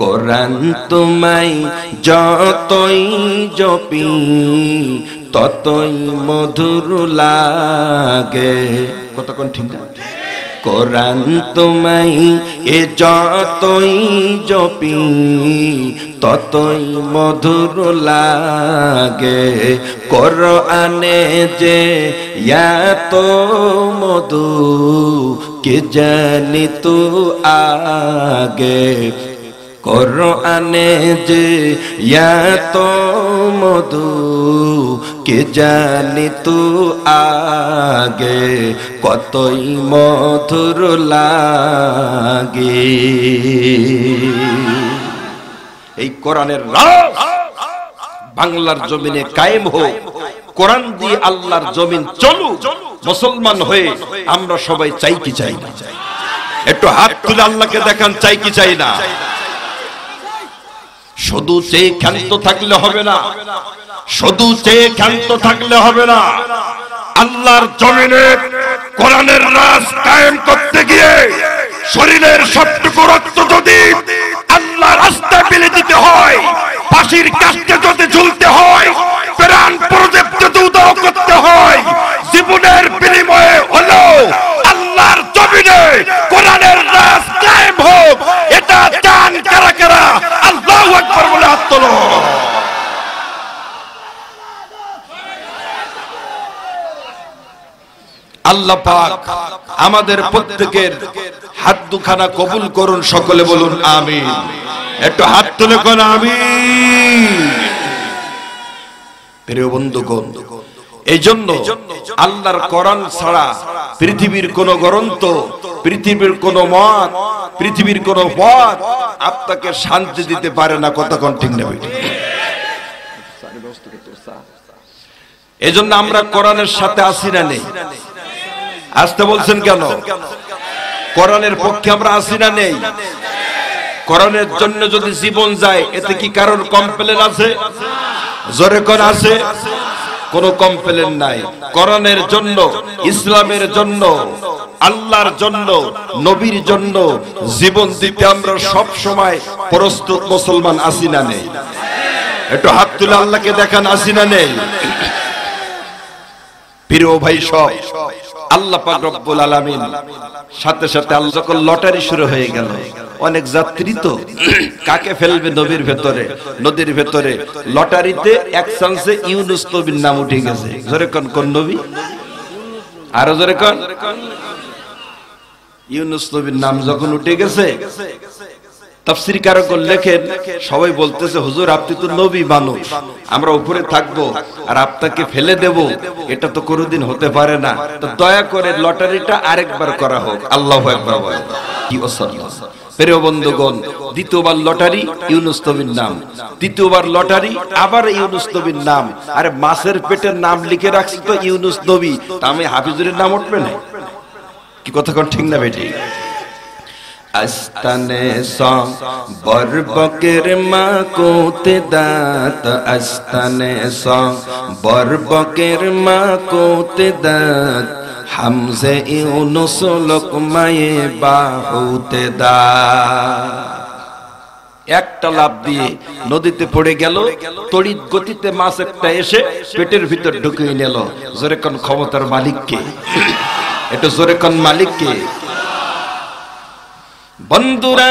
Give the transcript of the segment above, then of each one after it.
কোরআন তোমায় যতই জপি, ততই মধুর লাগে। কতক্ষণ ঠিক না? কোরআন তোমায় এ যতই জপি, ততই মধুর লাগে। কোরআনে যে এত মধু, কে জানি তো আগে? কোরআনে যে এত মধু, কে জানি তু আগে কতই মধুর লাগে। এই কোরআনের রাজ বাংলার জমিনে কায়েম হোক, কোরআন দিয়ে আল্লাহর জমিন চলু মুসলমান হয়ে আমরা সবাই চাই কি চাই না? একটু হাত তুলে আল্লাহকে দেখান, চাই কি চাই না? শুধু চেয়ে ক্ষান্ত থাকলে হবে না। শুধু চেয়ে ক্ষান্ত থাকলে হবে না। আল্লাহর জমিনে কোরআনের রাজ কায়েম করতে গিয়ে শরীরের সবটুকু রক্ত যদি আল্লাহ রাস্তায় ফেলে দিতে হয়, ফাঁসির কাছে যদি ঝুলতে হয়, প্রাণ প্রজেক্ট যদি উদাহ করতে হয়, জীবনের বিনিময়ে হলো আল্লাহর জমিনে কোরআনের রাজ কায়েম হোক এটা চান কারা কারা আল্লাহু আকবার বলে হাত তোলো আল্লাহ পাক আমাদের প্রত্যেকের হাত দুখানা কবুল করুন, সকলে বলুন আমি একটু হাত তুলে কোন আমি প্রিয় বন্ধুগণ এই জন্য আল্লাহর কোরআন ছাড়া পৃথিবীর কোন গ্রন্থ পৃথিবীর কোন মত পৃথিবীর কোন পথ আপনাকে শান্তি দিতে পারে না কতক্ষণ ঠিক নেবে এই জন্য আমরা কোরআনের সাথে আসি না নেই। আসতে বলছেন কেন? কোরআনের পক্ষে আমরা আসি না নেই। কোরআনের জন্য যদি জীবন যায় এতে কি কারোর কমপ্লেন আছে? জোরে কোন আছে? কোন কমপ্লেন নাই। কোরআনের জন্য, ইসলামের জন্য, আল্লাহর জন্য, নবীর জন্য জীবন দিতে আমরা সব সময় প্রস্তুত মুসলমান আসি না নেই। একটু হাত তুলে আল্লাহকে দেখান আসি না নেই? প্রিয় ভাই সব, আল্লাহ পাক রব্বুল আলামিন সাথে সাথে আল্লাহ লটারি শুরু হয়ে গেল অনেক যাত্রী তো কাকে ফেলবে নবীর ভেতরে? নদীর ভেতরে। লটারিতে এক চান্সে ইউনুস নবীর নাম উঠে গেছে। জোরে কোন কোন নবী? আরও জোরে কোন। ইউনুস নবীর নাম যখন উঠে গেছে তাফসির কারকল লেখেন সবাই বলতেছে হুজুর আপনি তো নবী মানুষ। আমরা উপরে থাকব আর আপনাকে ফেলে দেব। এটা তো কোনোদিন হতে পারে না। তো দয়া করে লটারিটা আরেকবার করা হোক। আল্লাহ একবার কি ওসাল্লাহ প্রিয় বন্ধুগণ, দ্বিতীয়বার লটারি, ইউনুস নবীর নাম। তৃতীয়বার লটারি, আবার ইউনুস নবীর নাম। আরে মাছের পেটের নাম লিখে রাখছি তো ইউনুস নবী। তা আমি হাফিজুরের নাম উঠবে না? কি কথা কোন ঠিক না বেটি? আস্তানে সং, বরবকের মা কোতে দাঁত। আস্তানে সং, বরবকের মা কোতে দাঁত। হামজে ইউনুস বাহুতে দা। একটা লাভ দিয়ে নদীতে পড়ে গেল, তড়িৎ গতিতে মাছ একটা এসে পেটের ভিতর ঢুকিয়ে নিল। জোরে কোন ক্ষমতার মালিককে? এটা জোরে কোন মালিককে? বন্ধুরা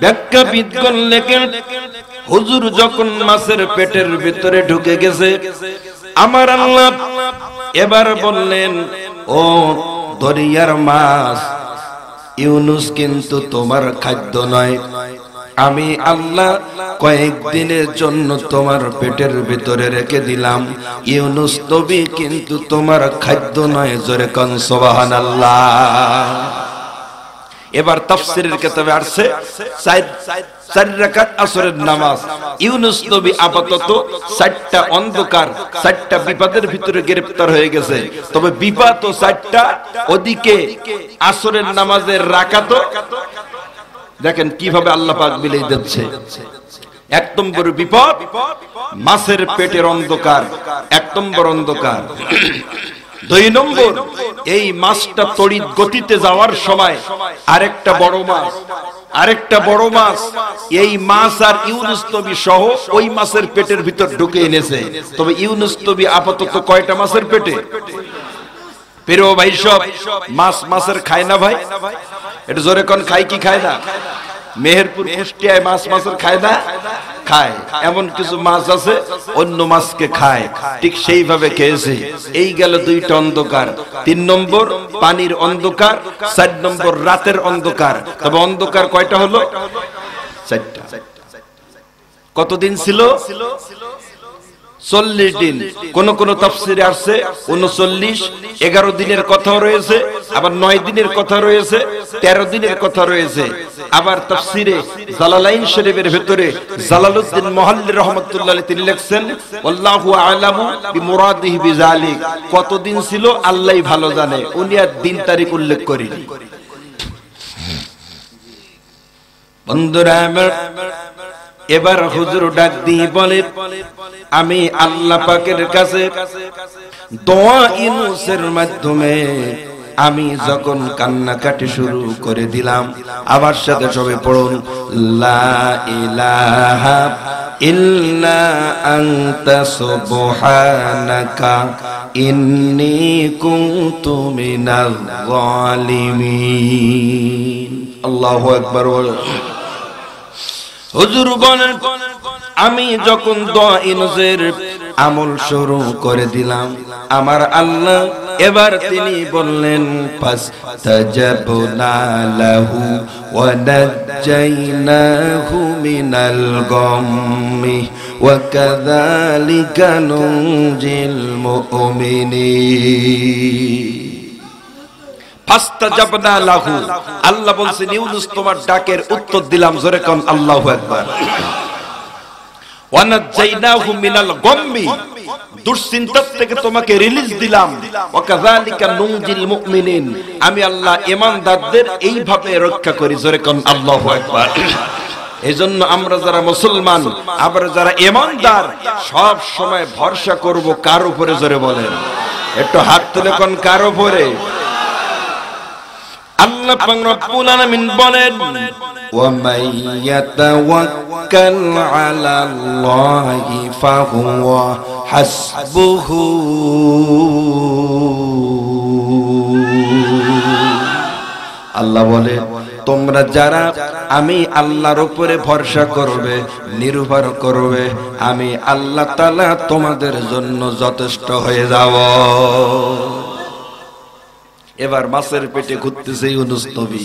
ব্যাখ্যা বিদগণ লেখেন হুজুর যখন মাছের পেটের ভিতরে ঢুকে গেছে আমার আল্লাহ এবার বললেন, ও দরিয়ার মাছ, ইউনুস কিন্তু তোমার খাদ্য নয়। আমি আল্লাহ কয়েকদিনের জন্য তোমার পেটের ভিতরে রেখে দিলাম। ইউনুস নবী কিন্তু তোমার খাদ্য নয়, জোরে কন সোবাহান আল্লাহ এবার তাফসিরের কিতাবে আসছে চার রাকাত আসরের নামাজ। ইউনুস নবী আপাতত চারটা অন্ধকার চারটা বিপদের ভিতরে গ্রেফতার হয়ে গেছে। তবে বিপদ ও চারটা ওদিকে আসরের নামাজের রাকাত। দেখেন কীভাবে আল্লাহ পাক মিলিয়ে দিচ্ছে। এক নম্বর বিপদ, মাছের পেটের অন্ধকার। এক নম্বর অন্ধকার। দুই নম্বর এই মাছটা তড়িৎ গতিতে যাওয়ার সময় আরেকটা বড় মাছ, আরেকটা বড় মাছ, এই মাছ আর ইউনুস নবী সহ ওই মাছের পেটের ভিতর ঢুকে এনেছে। তবে ইউনুস নবী আপাতত কয়টা মাছের পেটে? পেরো ভাই সব, মাছ মাছের খায় না ভাই? এটা জোরে কোন, খায় কি খায় না? মেহেরপুর, কুষ্টিয়ায় মাছ মাছের খায় না খায়। এমন কিছু মাছ আছে, অন্য মাছকে খায়। ঠিক সেইভাবে খেয়েছে। এই গেল দুইটা অন্ধকার। তিন নম্বর, পানির অন্ধকার। চার নম্বর, রাতের অন্ধকার। তবে অন্ধকার কয়টা হলো? চারটা। কতদিন ছিল? চল্লিশ দিন। কোন কোন তফসিরে আসছে, উনচল্লিশ, এগারো দিনের কথাও রয়েছে, আবার নয় দিনের কথা রয়েছে, তেরো দিনের কথা রয়েছে। আবার তফসিরে জালালাইন শরীফের ভেতরে জালালউদ্দিন মহাল্লি রহমতুল্লাহ তিনি লিখছেন, আল্লাহু আলামু বিমুরাদিহি বিজালিক। কতদিন ছিল, আল্লাহই ভালো জানে। উনি আর দিন তারিখ উল্লেখ করেনি। বন্ধুরা, আমার এবার হুজুর ডাক দিয়ে বলে, আমি আল্লাহ পাকের কাছে দোয়া ইনুসের মাধ্যমে আমি যখন কান্নাকাটি শুরু করে দিলাম, আবার সাথে সবে পড়ুন, লা ইলাহা ইল্লা আনতা সুবহানাকা ইন্নী কুনতু মিনাল জালিমিন আল্লাহু আকবার হুজুর বলেন, আমি যখন দোয়া ইনজের আমল শুরু করে দিলাম, আমার আল্লাহ এবার তিনি বললেন ফাস্তাজাবনা লাহু ওয়া নাজ্জাইনাহু মিনাল গাম্মি ওয়া কাযালিকা নুনজিল মুমিনিন। আল্লাহ বলছেন, ইউনুস তোমার ডাকের উত্তর দিলাম, জোরে আমি আল্লাহ এইভাবে রক্ষা করি, জোরে কোন, আল্লাহু আকবার। এজন্য আমরা যারা মুসলমান আমরা যারা ঈমানদার, সব সময় ভরসা করব কার উপরে, জোরে বলেন। একটু হাত তুলে কোন, কার উপরে? আল্লাহ পাক রব্বুল আলামিন বলেন ওয়া মান ইয়াতাওয়াক্কাল আলাল্লাহি ফাহুয়া হাসবুহু। আল্লাহ বলে, তোমরা যারা আমি আল্লাহর উপরে ভরসা করবে, নির্ভর করবে, আমি আল্লাহ তালা তোমাদের জন্য যথেষ্ট হয়ে যাব। এবার মাছের পেটে ঘুরতেছে ইউনুস নবী।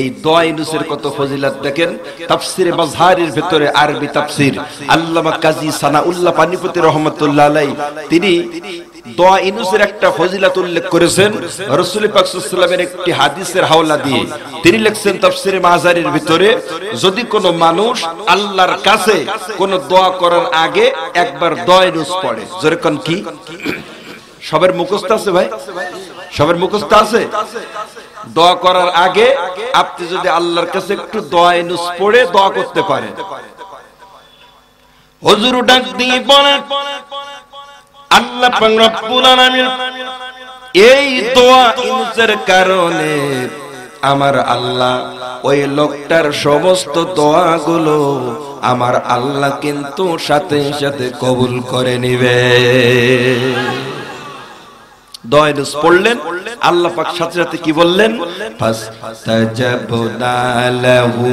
এই দোয়া ইউনুসের কত ফজিলাত দেখেন? তাফসিরে মাজহারির ভিতরে আরবি তাফসির। আল্লামা কাজী সানাউল্লাহ পানিপতি রহমাতুল্লাহ আলাই তিনি দোয়া একটা উল্লেখ করেছেন একটি হাদিসের হাওলা দিয়ে। তিনি লিখছেন তাফসিরে মাজহারির ভিতরে, যদি কোনো মানুষ আল্লাহর কাছে কোনো দোয়া করার আগে একবার দোয়া ইউনুস পড়ে। যেরকম কি? সবার মুখস্থ আছে ভাই? সবার মুখস্থ আছে? দোয়া করার আগে আপনি যদি আল্লাহর কাছে একটু দোয়া নুস পড়ে দোয়া করতে পারেন। হুজুর ডাক দিয়ে বলেন, আল্লাহ পাক রব্বুল আলামিন, এই দোয়া ইনুসের কারণে আমার আল্লাহ ওই লোকটার সমস্ত দোয়াগুলো আমার আল্লাহ কিন্তু সাথে সাথে কবুল করে নিবে। দয়ানুস পড়লেন। আল্লাহ পাক সাথে সাথে কি বললেন? ফাস্তাজাবনা লাহু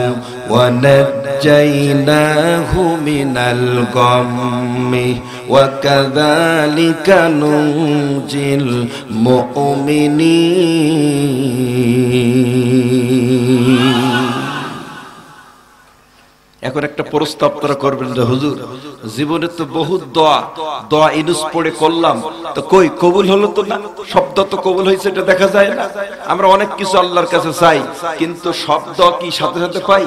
ওয়া নাজ্জাইনাহু মিনাল গাম্মি ওয়া কাযালিকা নুনজিল মুমিনিন। এখন একটা প্রস্তাব তারা করবেন হুজুর, জীবনে তো বহুত দোয়া দোয়া ইনুস পড়ে করলাম। তো কই, কবুল হলো তো না? শব্দ তো কবুল হয়েছে, এটা দেখা যায় না। আমরা অনেক কিছু আল্লাহর কাছে চাই, কিন্তু শব্দ কি সাথে সাথে পাই?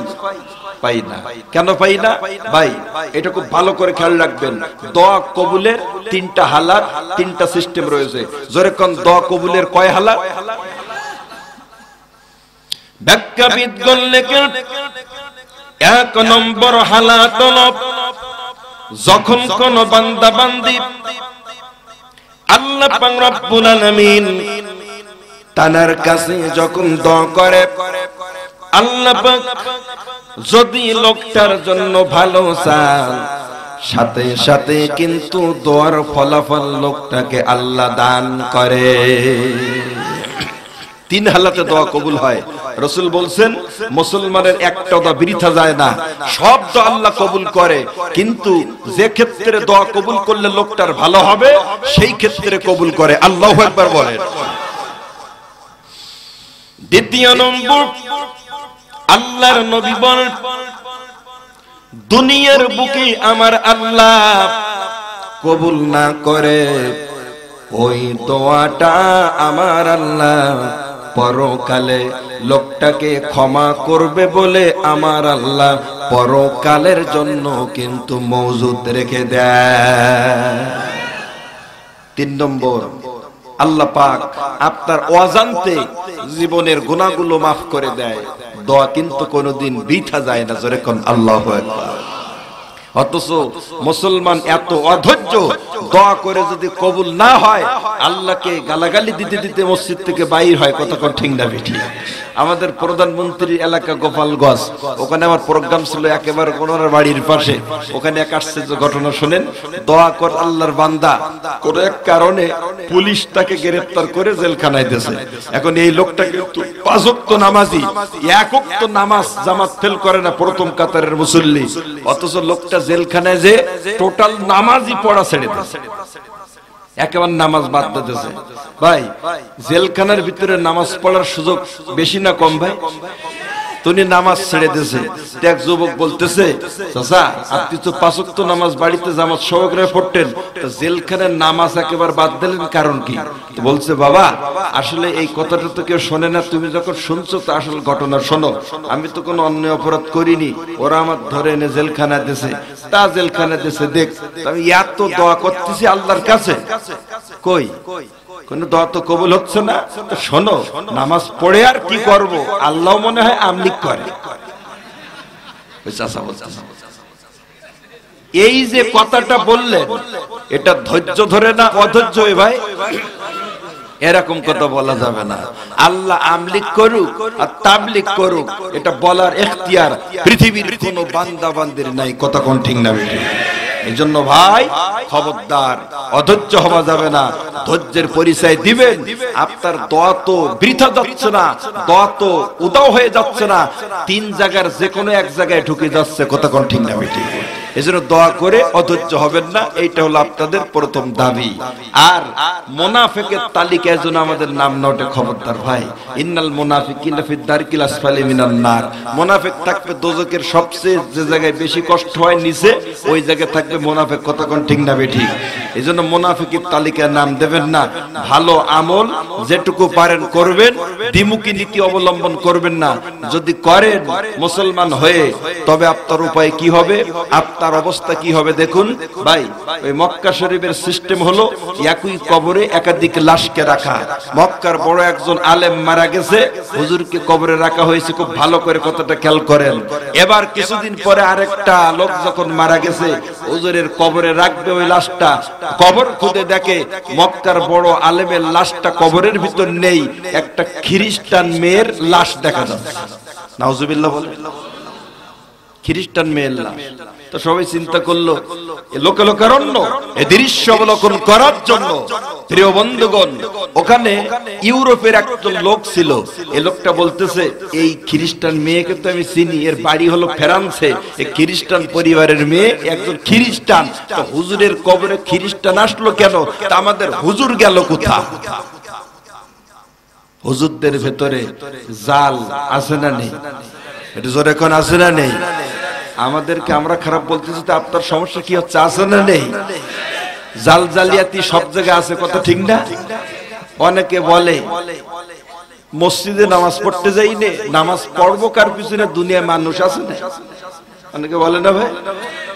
পাই না। কেন পাই না? ভাই, এটা খুব ভালো করে খেয়াল রাখবেন। দোয়া কবুলের তিনটা হালাত, তিনটা সিস্টেম রয়েছে। যেরকম দোয়া কবুলের কয় হালাত? ব্যাখ্যাবিদ লেখেন এক নম্বর হালাত যখন কোন বান্দা বান্দি আল্লাহ পাক তানার কাছে যখন দোয়া করে, আল্লাহ যদি লোকটার জন্য ভালো চান, সাথে সাথে কিন্তু দোয়ার ফলাফল লোকটাকে আল্লাহ দান করে। তিন হালাতে দোয়া কবুল হয়। রসুল বলছেন, মুসলমানের একটা দোয়া বৃথা যায় না। সব দোয়া আল্লাহ কবুল করে। কিন্তু যে ক্ষেত্রে দোয়া কবুল করলে লোকটার ভালো হবে, সেই ক্ষেত্রে কবুল করে। আল্লাহ একবার বলেন। দ্বিতীয় নম্বর, আল্লাহর নবী বল, দুনিয়ার বুকে আমার আল্লাহ কবুল না করে, ওই দোয়াটা আমার আল্লাহ পরকালে লোকটাকে ক্ষমা করবে বলে আমার আল্লাহ পরকালের জন্য কিন্তু মজুদ রেখে দেয়। তিন নম্বর, আল্লাহ পাক আপনার অজান্তে জীবনের গুণাগুলো মাফ করে দেয়। দোয়া কিন্তু কোনোদিন বৃথা যায় না যেরকম আল্লাহ অথচ মুসলমান এত অধৈর্য, দোয়া করে যদি কবুল না হয়, আল্লাহকে গালাগালি দিতে দিতে মসজিদ থেকে বাইর হয়, কতক্ষণ ঠিক না বেঠি? আমাদের প্রধানমন্ত্রী এলাকা গোপালগঞ্জ, ওখানে আমার প্রোগ্রাম ছিল একেবারে ওনার বাড়ির পাশে। ওখানে এক আশ্চর্য ঘটনা শোনেন। দোয়া কর আল্লাহর বান্দা। কোন এক কারণে পুলিশ তাকে গ্রেফতার করে জেলখানায় দিয়েছে। এখন এই লোকটা কিন্তু পাঁচক্ত নামাজি একক্ত নামাজ জামাত ফেল করে না প্রথম কাতারের মুসল্লি। অথচ লোকটা জেলখানায় যে টোটাল নামাজই পড়া ছেড়ে একেবারে নামাজ বাদ দিতেছে ভাই, জেলখানার ভিতরে নামাজ পড়ার সুযোগ বেশি না কম, ভাই? তুমি নামাজ ছেড়ে দিয়েছে। এক যুবক বলতেছে, চাচা, আপনি তো পাঁচক্ত নামাজ বাড়িতে জামাত সহকারে পড়তেন। জেলখানার নামাজ একেবারে বাদ দিলেন কারণ কি? বলছে, বাবা, আসলে এই কথাটা তো কেউ শোনে না। তুমি যখন শুনছো, তো আসল ঘটনা শোনো। আমি তো কোনো অন্যায় অপরাধ করিনি। ওরা আমার ধরে এনে জেলখানা দিয়েছে। তা জেলখানা দিয়েছে, দেখ। আমি এত দোয়া করতেছি আল্লাহর কাছে। কই? কোন দোয়া তো কবুল হচ্ছে না? তো শোনো, নামাজ পড়ে আর কি করব? আল্লাহ মনে হয় করে। এই যে কথাটা এটা ধৈর্য ধরে না অধৈর্য ভাই? এরকম কথা বলা যাবে না। আল্লাহ আমলিক করুক আর তাবলিক করুক, এটা বলার এখতিয়ার পৃথিবীর কোন বান্দা বান্দির নাই। কথা কোন ঠিক না এই জন্য ভাই, খবরদার, অধৈর্য হওয়া যাবে না। ধৈর্যের পরিচয় দিবেন। আপনার দোয়া তো বৃথা যাচ্ছে না, দোয়া তো উদাও হয়ে যাচ্ছে না। তিন জায়গার যে কোনো এক জায়গায় ঢুকে যাচ্ছে কোন ঠিক না বেটি এজন্য দোয়া করে অধৈর্য হবেন না, এইটা হলো আপনাদের প্রথম দাবি। আর মোনাফেকের তালিকায় যেন আমাদের নাম না ওঠে, খবরদার ভাই। ইন্নাল মোনাফিকিন ফি দারকিল আসফালি মিনান নার। মোনাফেক থাকবে দোজকের সবচেয়ে যে জায়গায় বেশি কষ্ট হয়, নিচে, ওই জায়গায় থাকবে মোনাফেক, কতক্ষণ ঠিক না বেঠিক এই জন্য মোনাফিকের তালিকায় নাম দেবেন না। ভালো আমল যেটুকু পারেন করবেন, দ্বিমুখী নীতি অবলম্বন করবেন না। যদি করেন মুসলমান হয়ে, তবে আপনার উপায় কি হবে? আপনার অবস্থা কি হবে দেখুন। ভাই, ওই মক্কা শরীফের সিস্টেম হলো একই কবরে একাধিক লাশকে রাখা। মক্কার বড় একজন আলেম মারা গেছে। হুজুরকে কবরে রাখা হয়েছে, খুব ভালো করে কথাটা খেয়াল করেন। এবার কিছুদিন পরে আরেকটা লোক যখন মারা গেছে, হুজুরের কবরে রাখবে ওই লাশটা। কবর খুঁজে দেখে মক্কার বড় আলেমের লাশটা কবরের ভিতর নেই, একটা খ্রিস্টান মেয়ের লাশ দেখা যাচ্ছে। নাউজুবিল্লাহ বলে খ্রিস্টান মেয়ের লাশ। তো সবাই চিন্তা করল লোকে লোকারণ্য, এ দৃশ্য অবলোকন করার জন্য। প্রিয় বন্ধুগণ, ওখানে ইউরোপের একজন লোক ছিল। এ লোকটা বলতেছে, এই খ্রিস্টান মেয়েকে তো আমি চিনি, এর বাড়ি হলো ফ্রান্সে। এই খ্রিস্টান পরিবারের মেয়ে একজন খ্রিস্টান। তো হুজুরের কবরে খ্রিস্টান আসলো কেন? তা আমাদের হুজুর গেল কোথা হুজুরদের ভেতরে জাল আছে না নেই? এটা জোরে এখন আছে না নেই? আমাদেরকে আমরা খারাপ বলতেছি, তো আপনার সমস্যা কি হচ্ছে, আছে না নেই? জাল জালিয়াতি সব জায়গায় আছে, কথা ঠিক না? অনেকে বলে, মসজিদে নামাজ পড়তে যাই নে, নামাজ পড়ব কার পিছনে? দুনিয়ায় মানুষ আছে না? অনেকে বলে না ভাই?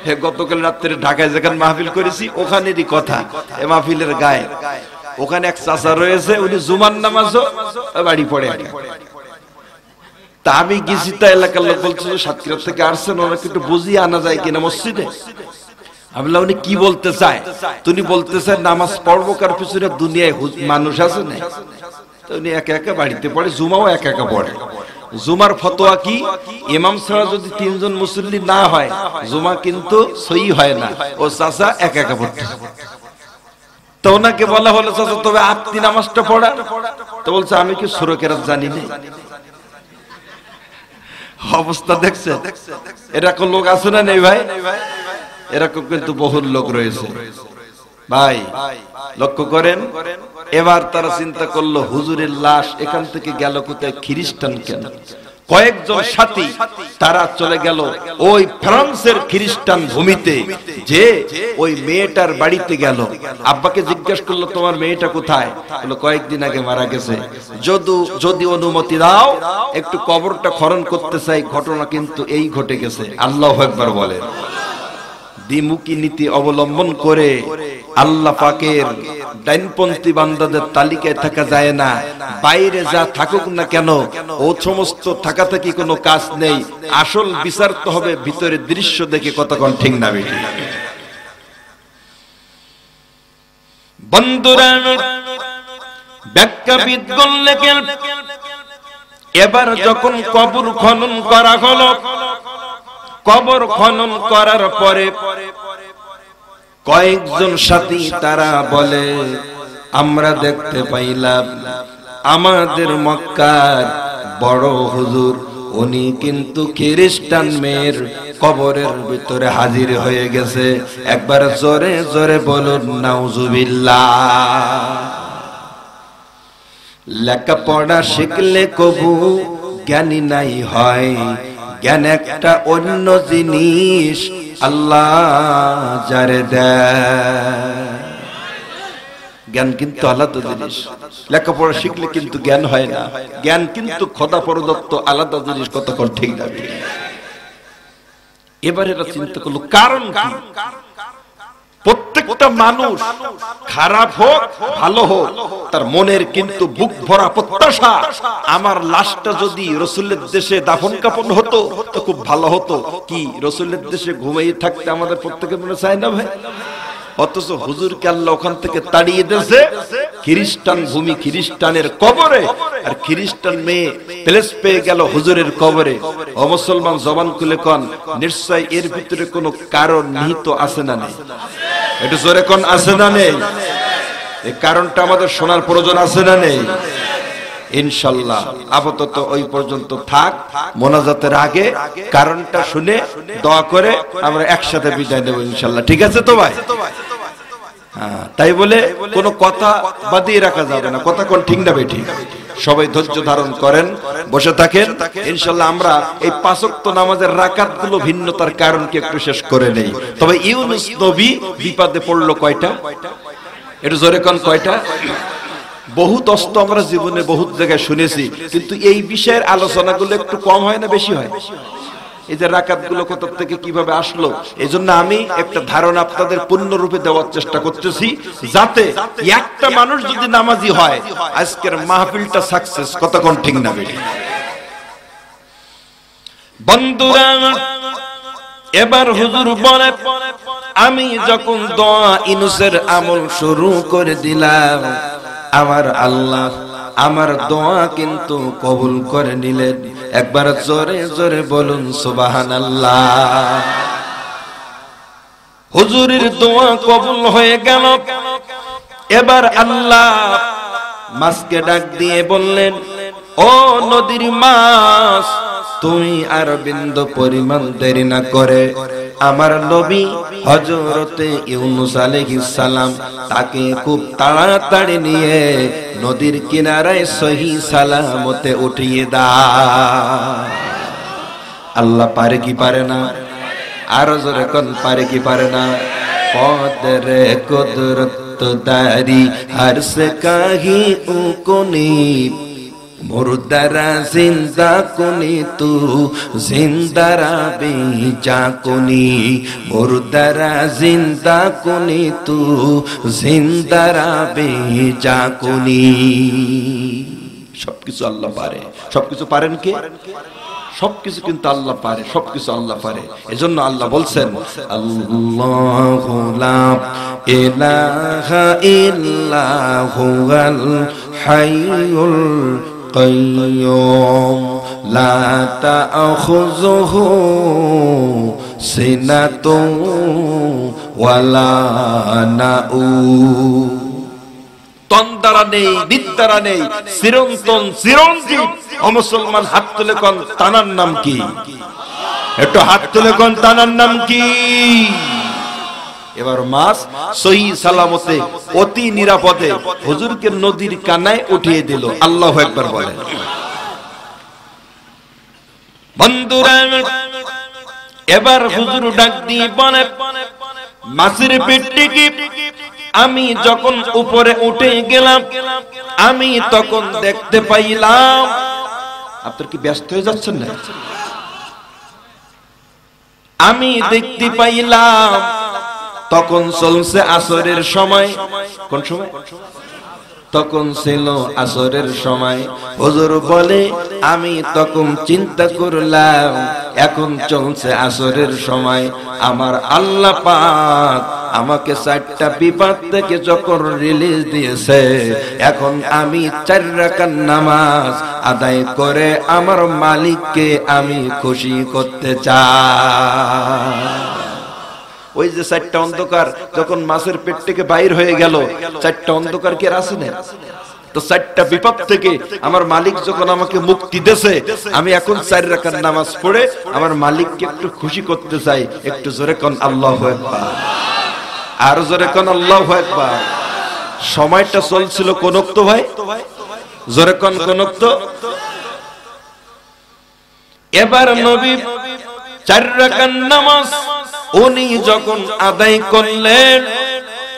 হে, গতকাল রাত্রে ঢাকায় যেখানে মাহফিল করেছি, ওখানেরই কথা। এ মাহফিলের গায়ে। ওখানে এক চাচা রয়েছে, উনি জুমার নামাজও বাড়ি পড়ে। তা আমি গেছি তা এলাকার লোক বলছে যে সাতক্ষীরা থেকে আসছেন, ওনাকে একটু বুঝিয়ে আনা যায় কিনা মসজিদে। আমি উনি কি বলতে চায়? তুমি বলতে চায় নামাজ পড়ব কার পিছনে? দুনিয়ায় মানুষ আছে না। উনি একা একা বাড়িতে পড়ে, জুমাও একা একা পড়ে। জুমার ফতোয়া কি? ইমাম ছাড়া যদি তিনজন মুসল্লি না হয়, জুমা কিন্তু সই হয় না। ও চাচা একা একা পড়তে তো ওনাকে বলা হলো, চাচা, তবে আপনি নামাজটা পড়া। তো বলছে, আমি কি সুরকেরাত জানি না? অবস্থা দেখছে? এরকম লোক আছে না নেই ভাই? এরকম কিন্তু বহুল লোক রয়েছে। ভাই, লক্ষ্য করেন, এবার তারা চিন্তা করল, হুজুরের লাশ এখান থেকে গেল কোথায়? খ্রিস্টান কেন? কয়েকজন সাথী তারা চলে গেল ওই ফ্রান্সের খ্রিস্টান ভূমিতে যে ওই মেয়েটার বাড়িতে গেল। আব্বাকে জিজ্ঞেস করল তোমার মেয়েটা কোথায়? কয়েকদিন আগে মারা গেছে। যদি যদি অনুমতি দাও একটু কবরটা খরণ করতে চাই। ঘটনা কিন্তু এই ঘটে গেছে। আল্লাহ একবার বলেন। দ্বিমুখী নীতি অবলম্বন করে আল্লাহ পাকের ডাইনপন্থী বান্দাদের তালিকায় থাকা যায় না। বাইরে যা থাকুক না কেন, ও সমস্ত থাকা থাকি কোনো কাজ নেই? আসল বিচার তো হবে ভিতরে দৃশ্য দেখে, কতক্ষণ ঠিক না বেটি বন্ধুরা, ব্যাখ্যাবিদ লেখেন এবার যখন কবর খনন করা হলো, কবর খনন করার পরে কয়েকজন সাথী তারা বলে, আমরা দেখতে পাইলাম, আমাদের মক্কার বড় হুজুর, উনি কিন্তু খ্রিস্টান মেয়ের কবরের ভিতরে হাজির হয়ে গেছে। একবার জোরে জোরে বলুন, নাউজুবিল্লাহ। লেখাপড়া শিখলে কবু জ্ঞানী নাই হয়। জ্ঞান একটা অন্য জিনিস, আল্লাহ যারে দেয়। জ্ঞান কিন্তু আলাদা জিনিস। লেখাপড়া শিখলে কিন্তু জ্ঞান হয় না। জ্ঞান কিন্তু খোদা প্রদত্ত আলাদা জিনিস, কতক্ষণ ঠিক যাবে এবারে এরা চিন্তা করল, কারণ কি? প্রত্যেকটা মানুষ খারাপ হোক ভালো হোক তার মনের কিন্তু বুক ভরা প্রত্যাশা। আমার লাশটা যদি রসুলের দেশে দাফন কাপন হতো তো খুব ভালো হতো। কি রসুলের দেশে ঘুমিয়ে থাকতে আমাদের প্রত্যেকের মনে চায় না ভাই? অথচ হুজুর আল্লাহ ওখান থেকে তাড়িয়ে দিয়েছে খ্রিস্টান ভূমি খ্রিস্টানের কবরে। আর খ্রিস্টান মেয়ে প্লেস পেয়ে গেল হুজুরের কবরে। ও মুসলমান জবান খুলে কন নিশ্চয় এর ভিতরে কোনো কারণ নিহিত আছে না নেই? একটু জোরে কোন আছে না নেই? এই কারণটা আমাদের শোনার প্রয়োজন আছে না নেই? ইনশাল্লাহ আপাতত ওই পর্যন্ত থাক মোনাজাতের আগে কারণটা শুনে দোয়া করে আমরা একসাথে বিদায় নেব ইনশাল্লাহ। ঠিক আছে তো ভাই? হ্যাঁ, তাই বলে কোনো কথা বাদিয়ে রাখা যাবে না। কথা কোন ঠিক না বেঠি সবাই ধৈর্য ধারণ করেন, বসে থাকেন। ইনশাল্লাহ আমরা এই পাঁচক্ত নামাজের রাকাতগুলো ভিন্নতার কারণকে একটু শেষ করে নেই। তবে ইউনুস নবী বিপদে পড়ল কয়টা? এটা জোরে কোন কয়টা? বহুত অস্ত আমরা জীবনে বহুত জায়গায় শুনেছি, কিন্তু এই বিষয়ের আলোচনাগুলো একটু কম হয় না বেশি হয়? এই যে রাকাতগুলো কোথা থেকে কীভাবে আসলো এই জন্য আমি একটা ধারণা আপনাদের পূর্ণরূপে দেওয়ার চেষ্টা করতেছি, যাতে একটা মানুষ যদি নামাজি হয়, আজকের মাহফিলটা সাকসেস কতক্ষণ ঠিক না বন্ধুরা, এবার হুজুর বলে, আমি যখন দোয়া ইনুসের আমল শুরু করে দিলাম আমার আল্লাহ আমার দোয়া কিন্তু কবুল করে নিলেন। একবার জোরে জোরে বলুন সুবাহান আল্লাহ হুজুরের দোয়া কবুল হয়ে গেল। এবার আল্লাহ মাছকে ডাক দিয়ে বললেন, ও নদীর মাছ তুমি আর বিন্দু পরিমাণ দেরি না করে আমার নবী হজরতে ইউনুস আলাইহিস সালাম তাকে খুব তাড়াতাড়ি নিয়ে নদীর কিনারায় সহি সালামতে উঠিয়ে দা আল্লাহ পারে কি পারে না? আরও জোরে কোন পারে কি পারে না? কদরে কুদরত দারি হর সে কাহি উকুনি মুর্দারা জিন্দা কুনি তু জিন্দারা বেজা কুনি। মুর্দারা জিন্দা কুনি তু জিন্দারা বেজা কুনি। সবকিছু আল্লাহ পারে। সবকিছু পারেন কে? সবকিছু কিন্তু আল্লাহ পারে সবকিছু আল্লাহ পারে। এজন্য আল্লাহ বলছেন আল্লাহু লা ইলাহা ইল্লা হুয়াল হাইয়ুল قيوم لا تأخذه سنة ولا نؤوم তন্দারা নেই নিদ্দারা নেই চিরন্তন চিরঞ্জীব ও মুসলমান হাত তুলে কোন তানার নাম কি একটু হাত তুলে কোন তানার নাম কি এবার মাছ সহি সালামতে অতি নিরাপদে হুজুরকে নদীর কানায় উঠিয়ে দিল। আল্লাহ একবার বলেন এবার হুজুর ডাক দিয়ে বলে, মাছের পেটটিকে আমি যখন উপরে উঠে গেলাম, আমি তখন দেখতে পাইলাম, আপনার কি ব্যস্ত হয়ে যাচ্ছেন না আমি দেখতে পাইলাম তখন চলছে আসরের সময়। কোন সময়? তখন ছিল আসরের সময়। হুজুর বলে, আমি তখন চিন্তা করলাম, এখন চলছে আসরের সময়। আমার আল্লাহ পাক আমাকে চারটা বিপদ থেকে যখন রিলিজ দিয়েছে, এখন আমি চার নামাজ আদায় করে আমার মালিককে আমি খুশি করতে চাই। ওই যে চারটা অন্ধকার যখন মাছের পেট থেকে বাইর হয়ে গেল, চারটা অন্ধকার কি আর আছে না তো চারটা বিপদ থেকে আমার মালিক যখন আমাকে মুক্তি দেছে, আমি এখন চার রাখার নামাজ পড়ে আমার মালিককে একটু খুশি করতে চাই। একটু জোরে কন, আল্লাহ একবার আর জোরে কন, আল্লাহ একবার সময়টা চলছিল কোনক্ত ভাই? জোরে কন কোনক্ত এবার নবী চার রাকাত নামাজ উনি যখন আদায় করলেন,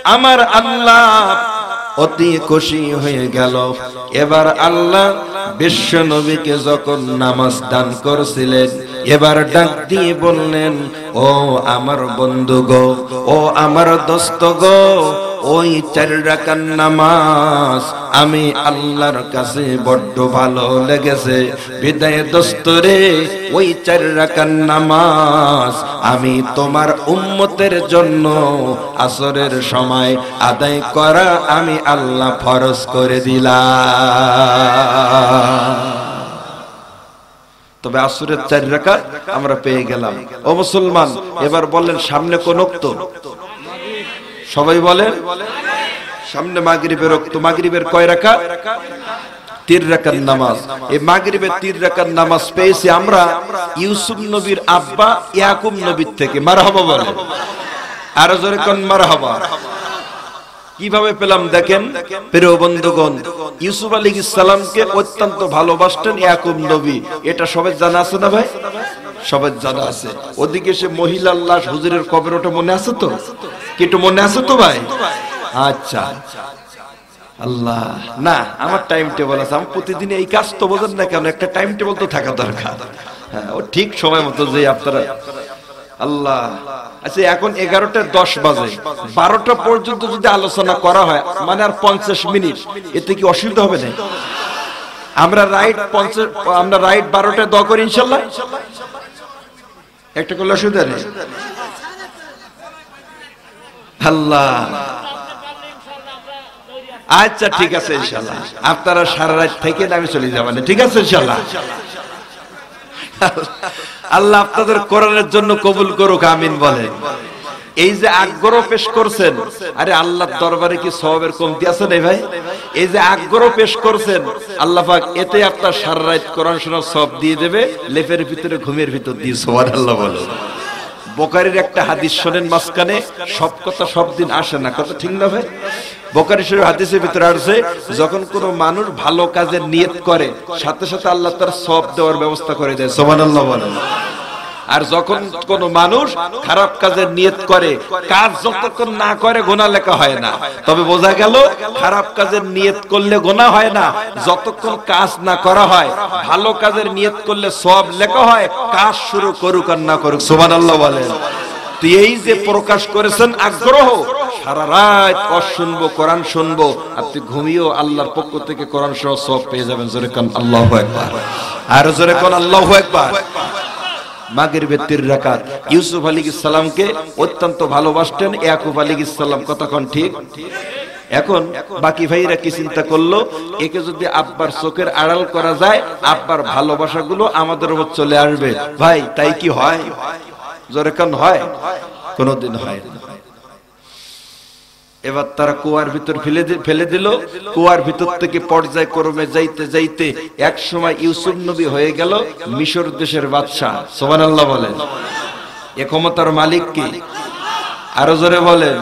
আমার আল্লাহ অতি খুশি হয়ে গেল। এবার আল্লাহ বিশ্ব নবীকে যখন নামাজ দান করছিলেন, এবার ডাক দিয়ে বললেন, ও আমার বন্ধু গো, ও আমার দোস্ত গো ওই চার রাকাত নামাজ আমি আল্লাহর কাছে বড্ড ভালো লেগেছে। বিদায় দোস্তরে, ওই চার রাকাত নামাজ আমি তোমার উম্মতের জন্য আসরের সময় আদায় করা আমি আল্লাহ ফরজ করে দিলাম। তবে আসরের চার রাকাত আমরা পেয়ে গেলাম। ও মুসলমান, এবার বললেন সামনে কোন সবাই বলেন সামনে মাগরিবের রক্ত মাগরিবের কয় রাখা নামাজ। এই মাগরিবের নামাজ পেয়েছি আমরা ইউসুফ নবীর আব্বা, ইয়াকুব নবীর থেকে। বলেন আরও জোরে কীভাবে পেলাম দেখেন? প্রিয় বন্ধুগণ, ইউসুফ আলী ইসলামকে অত্যন্ত ভালোবাসতেন ইয়াকুব নবী। এটা সবাই জানা আছে না ভাই? সবাই জানা আছে। ওদিকে সে মহিলা লাশ হুজুরের কবর ওটা মনে আছে তো? কি একটু মনে আছে তো ভাই? আচ্ছা। আল্লাহ। না, আমার টাইম টেবিল আছে। আমি প্রতিদিন এই কাজ তো বোঝেন না কেন, একটা টাইম টেবিল তো থাকা দরকার। হ্যাঁ ও ঠিক সময় মতো যে আপনারা আল্লাহ। আচ্ছা এখন এগারোটা দশ বাজে। বারোটা পর্যন্ত যদি আলোচনা করা হয় মানে আর পঞ্চাশ মিনিট, এতে কি অসুবিধা হবে না আমরা রাইট পঞ্চাশ আমরা রাইট বারোটায় দ করি ইনশাল্লাহ। একটা করলে অসুবিধা নেই। আচ্ছা ঠিক আছে ইনশাল্লাহ আপনারা সারা রাত থেকে আমি চলে যাবেন ঠিক আছে ইনশাল্লাহ আল্লাহ আপনাদের কোরআনের জন্য কবুল করুক, আমিন বলেন এই যে আগ্রহ পেশ করছেন, আরে আল্লাহ দরবারে কি সবের কমতি আছে না ভাই? এই যে আগ্রহ পেশ করছেন, আল্লাহ পাক এতে আপনার সারা রাত কোরআন শোনার সব দিয়ে দেবে, লেপের ভিতরে ঘুমের ভিতর দিয়ে সবার আল্লাহ বলো। বোকারির একটা হাদিস শোনেন মাঝখানে, সব কথা সব দিন আসে না। কথা ঠিক না ভাই? বোকারি শরীফ হাদিসের ভিতরে আসছে, যখন কোন মানুষ ভালো কাজের নিয়ত করে, সাথে সাথে আল্লাহ তার সব দেওয়ার ব্যবস্থা করে দেয়। সোমান আল্লাহ বলেন। আর যখন কোন মানুষ খারাপ কাজের নিয়ত করে, কাজ যতক্ষণ না করে গোনা লেখা হয় না। তবে বোঝা গেল, খারাপ কাজের নিয়ত করলে গোনা হয় না। যতক্ষণ কাজ না করা হয়, ভালো কাজের নিয়ত করলে সব লেখা হয়, কাজ শুরু করুক আর না করুক। সোমান আল্লাহ বলেন এই যে প্রকাশ করেছেন আগ্রহ, সারা রাত কর শুনব কোরআন শুনব, আপনি ঘুমিয়েও আল্লাহর পক্ষ থেকে কোরআন সহ সব পেয়ে যাবেন। জোরে কান, আল্লাহ একবার আর জোরে কান, আল্লাহ একবার মাগের বেতির রাকাত। ইউসুফ আলী ইসলামকে অত্যন্ত ভালোবাসতেন, ইয়াকুব আলী ইসলাম কতক্ষণ ঠিক? এখন বাকি ভাইরা কি চিন্তা করল? একে যদি আব্বার চোখের আড়াল করা যায়, আব্বার ভালোবাসাগুলো আমাদের উপর চলে আসবে। ভাই, তাই কি হয়? জোরে হয়? কোনোদিন হয় না। এবার তারা কুয়ার ভিতর ফেলে ফেলে দিল। কুয়ার ভিতর থেকে পর্যায় ক্রমে যাইতে যাইতে এক সময় ইউসুফ নবী হয়ে গেল মিশর দেশের বাদশাহ। সোমান আল্লাহ বলেন। এ ক্ষমতার মালিক কি? আরও জোরে বলেন।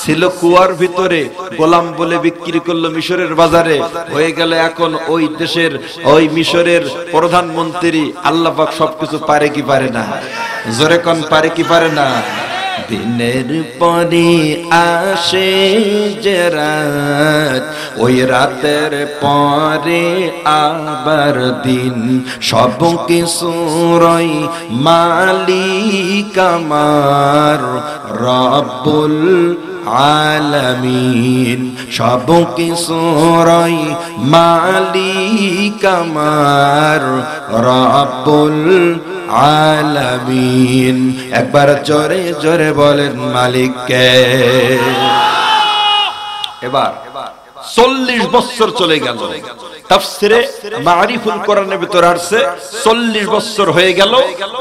ছিল কুয়ার ভিতরে, গোলাম বলে বিক্রি করল মিশরের বাজারে। হয়ে গেল এখন ওই দেশের, ওই মিশরের প্রধানমন্ত্রী। আল্লাহ পাক সবকিছু পারে কি পারে না? জোরে কন, পারে কি পারে না? দিনের পরে আসে যে রাত ওই রাতের পরে আবার দিন। সব কিছুরই মালিক আমার রব্বুল আলামিন। সব কিছুরই মালিক আমার রব্বুল আলামিন। একবার জোরে জোরে বলেন মালিককে। এবার চল্লিশ বছর চলে গেল। তাফসিরে মারিফুল কোরআনের আসছে, চল্লিশ বছর হয়ে গেল,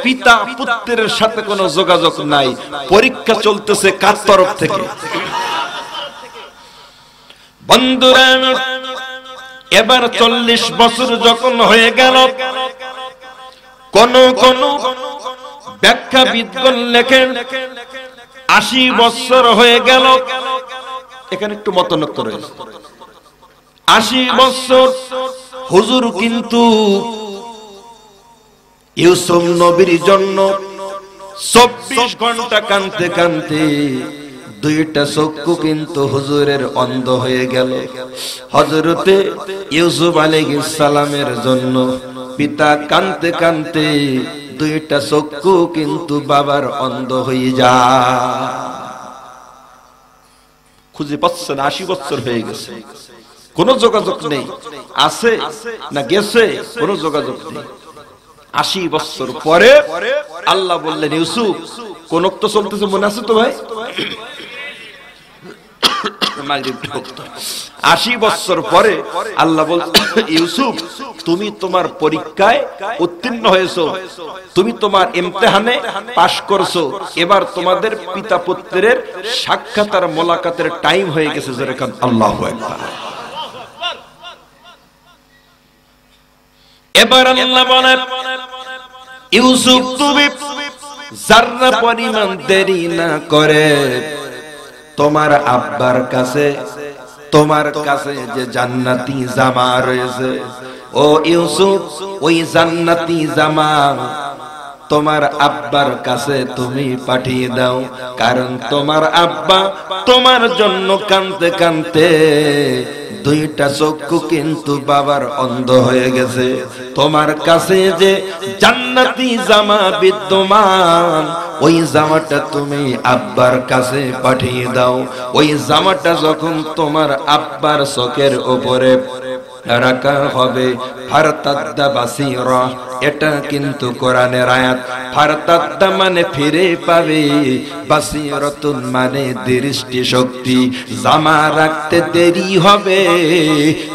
পিতা পুত্রের সাথে কোনো যোগাযোগ নাই, পরীক্ষা চলতেছে কার তরফ থেকে? বন্ধুরা, এবার চল্লিশ বছর যখন হয়ে গেল কোন কোন ব্যাখ্যাবিদগণ লেখেন? আশি বছর হয়ে গেল। এখানে একটু মতনক্য রয়েছে। আশি বছর, হুজুর কিন্তু ইউসুফ নবীর জন্য চব্বিশ ঘণ্টা কানতে কানতে দুইটা চক্ষু কিন্তু হুজুরের অন্ধ হয়ে গেল। হজরতে ইউসুফ আলাইহিস সালামের জন্য পিতা কানতে কানতে দুইটা চক্ষু কিন্তু বাবার অন্ধ হয়ে যায়। খুঁজে পাচ্ছে না, আশি বছর হয়ে গেছে। কোন যোগাযোগ নেই। আছে না গেছে, কোন যোগাযোগ নেই। আশি বছর পরে আল্লাহ বললেন, ইউসুফ, কোন তো চলতেছে, মনে আছে তো ভাই আশি বছর পরে আল্লাহ বল ইউসুফ, তুমি তোমার পরীক্ষায় উত্তীর্ণ হয়েছো, তুমি তোমার ইমতেহানে পাশ করছ, এবার তোমাদের পিতা পুত্রের সাক্ষাৎ মোলাকাতের টাইম হয়ে গেছে যেরকম আল্লাহ এবার আল্লাহ বলে ইউসুফ, তুমি যার্রা পরিমাণ দেরি না করে তোমার আব্বার কাছে, তোমার কাছে যে জান্নাতি জামা রয়েছে। ও ইউসুফ, ওই জান্নাতি জামা তোমার আব্বার কাছে তুমি পাঠিয়ে দাও। কারণ তোমার আব্বা তোমার জন্য কানতে কানতে দুইটা চক্ষু কিন্তু বাবার অন্ধ হয়ে গেছে। তোমার কাছে যে জান্নাতি জামা বিদ্যমান, ওই জামাটা তুমি আব্বার কাছে পাঠিয়ে দাও। ওই জামাটা যখন তোমার আব্বার চোখের উপরে রাখা হবে। ফারতাদ্দা বাসিরা, এটা কিন্তু কোরআনের আয়াত। ফারতাদ্দা মানে ফিরে পাবে। বাসিরাতুন মানে দৃষ্টি শক্তি জামা রাখতে দেরি হবে।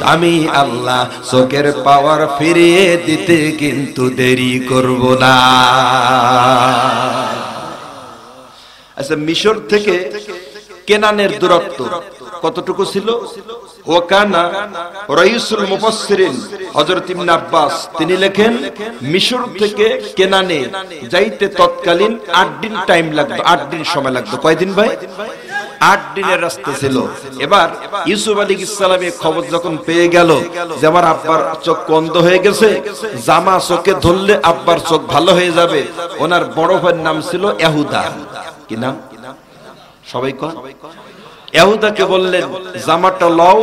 আমি আল্লাহ চোখের পাওয়ার ফিরিয়ে দিতে কিন্তু দেরি করব না। আচ্ছা মিশর থেকে কেনানের দূরত্ব কতটুকু ছিল? ওকানা রাইসুল মুফাসসিরিন হযরত ইবনে আব্বাস, তিনি লেখেন, মিশর থেকে কেনানে যাইতে তৎকালীন 8 দিন টাইম লাগতো 8 দিন সময় এবার ইউসুফ ইসলামের খবর যখন পেয়ে গেল যে আমার আব্বার চোখ বন্ধ হয়ে গেছে, জামা চোখে ধরলে আব্বার চোখ ভালো হয়ে যাবে। ওনার বড় ভাইয়ের নাম ছিল এহুদা। কি নাম? সবাই এহুদাকে বললেন, জামাটা লও,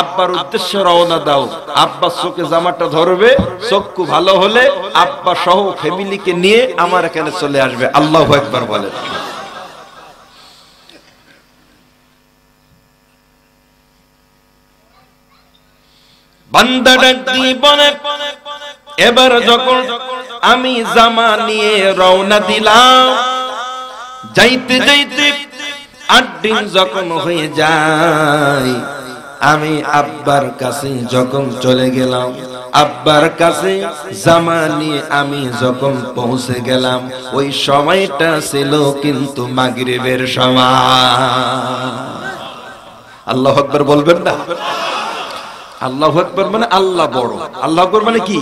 আব্বার উদ্দেশ্যে রওনা দাও। আব্বার চোখে জামাটা ধরবে, চক্ষু ভালো হলে আব্বা সহ ফ্যামিলিকে নিয়ে আমার এখানে চলে আসবে। আল্লাহ একবার বলেন। বলে এবার যখন আমি জামা নিয়ে রওনা দিলাম, যাইতে যাইতে আট দিন যখন হয়ে যায়, আমি আব্বার কাছে যখন চলে গেলাম, আব্বার কাছে জামা নিয়ে আমি যখন পৌঁছে গেলাম, ওই সময়টা ছিল কিন্তু মাগরিবের সময়। আল্লাহ আকবার বলবেন না? আল্লাহ আকবার মানে আল্লাহ বড়। আল্লাহ আকবার মানে কি?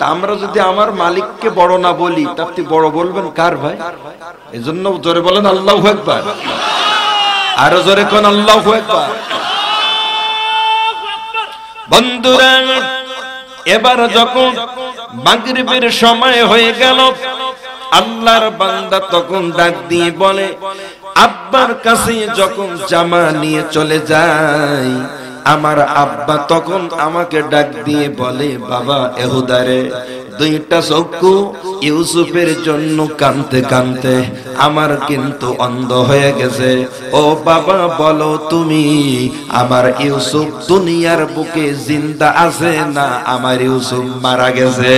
তা আমরা যদি আমার মালিককে বড় না বলি, তার তুই বড় বলবেন কার ভাই? এজন্য জোরে বলেন আল্লাহ একবার আরও জোরে কোন আল্লাহ একবার বন্ধুরা, এবার যখন মাগরিবের সময় হয়ে গেল, আল্লাহর বান্দা তখন ডাক দিয়ে বলে, আব্বার কাছে যখন জামা নিয়ে চলে যায় আমার আব্বা তখন আমাকে ডাক দিয়ে বলে, বাবা, এহুদারে, দুইটা চক্ষু ইউসুফের জন্য কানতে কানতে আমার কিন্তু অন্ধ হয়ে গেছে। ও বাবা, বলো তুমি, আমার ইউসুফ দুনিয়ার বুকে জিন্দা আছে না আমার ইউসুফ মারা গেছে?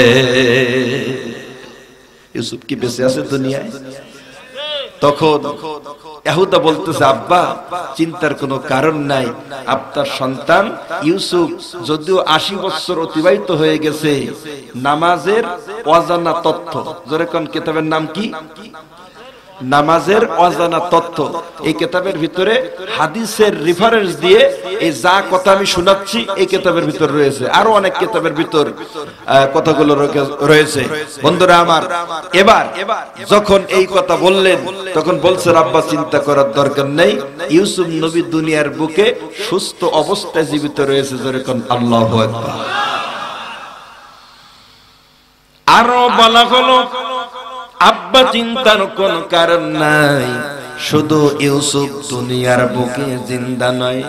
ইউসুফ কি বেঁচে আছে দুনিয়ায়? তখন এহুদা বলতেছে, আব্বা, চিন্তার কোনো কারণ নাই। আপনার সন্তান ইউসুফ যদিও আশি বছর অতিবাহিত হয়ে গেছে, নামাজের অজানা তথ্য। যেরকম কেতাবের নাম কি? নামাজের অজানা তথ্য এই কেতাবের ভিতরে হাদিসের রেফারেন্স দিয়ে এই যা কথা আমি শোনাচ্ছি, এই কেতাবের ভিতর রয়েছে। আরও অনেক কেতাবের ভিতর কথাগুলো রয়েছে বন্ধুরা আমার, এবার যখন এই কথা বললেন, তখন বলছেন আব্বা চিন্তা করার দরকার নেই। ইউসুফ নবী দুনিয়ার বুকে সুস্থ অবস্থায় জীবিত রয়েছে যেরকম আল্লাহ আকবার। আরও বলা হলো আব্বা চিন্তার কোন কারণ নাই। শুধু ইউসুফ দুনিয়ার বুকে জিন্দা নয়।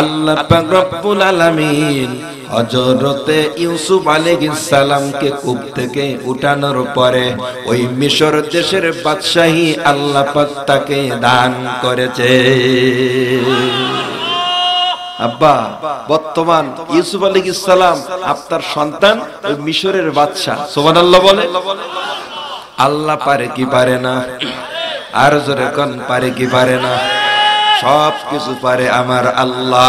আল্লাহ রব্বুল আলামিন হযরতে ইউসুফ আলাইহিস সালামকে কূপ থেকে উঠানোর পরে ওই মিশর দেশের বাদশাহী আল্লাহ পাক তাকে দান করেছে। আব্বা, বর্তমান ইউসুফ আলাইহিস সালাম আপনার সন্তান ওই মিশরের বাদশা সুবহানাল্লাহ বলে। আল্লাহ পারে কি পারে না? আর জোরে কোন, পারে কি পারে না? সব কিছু পারে আমার আল্লাহ।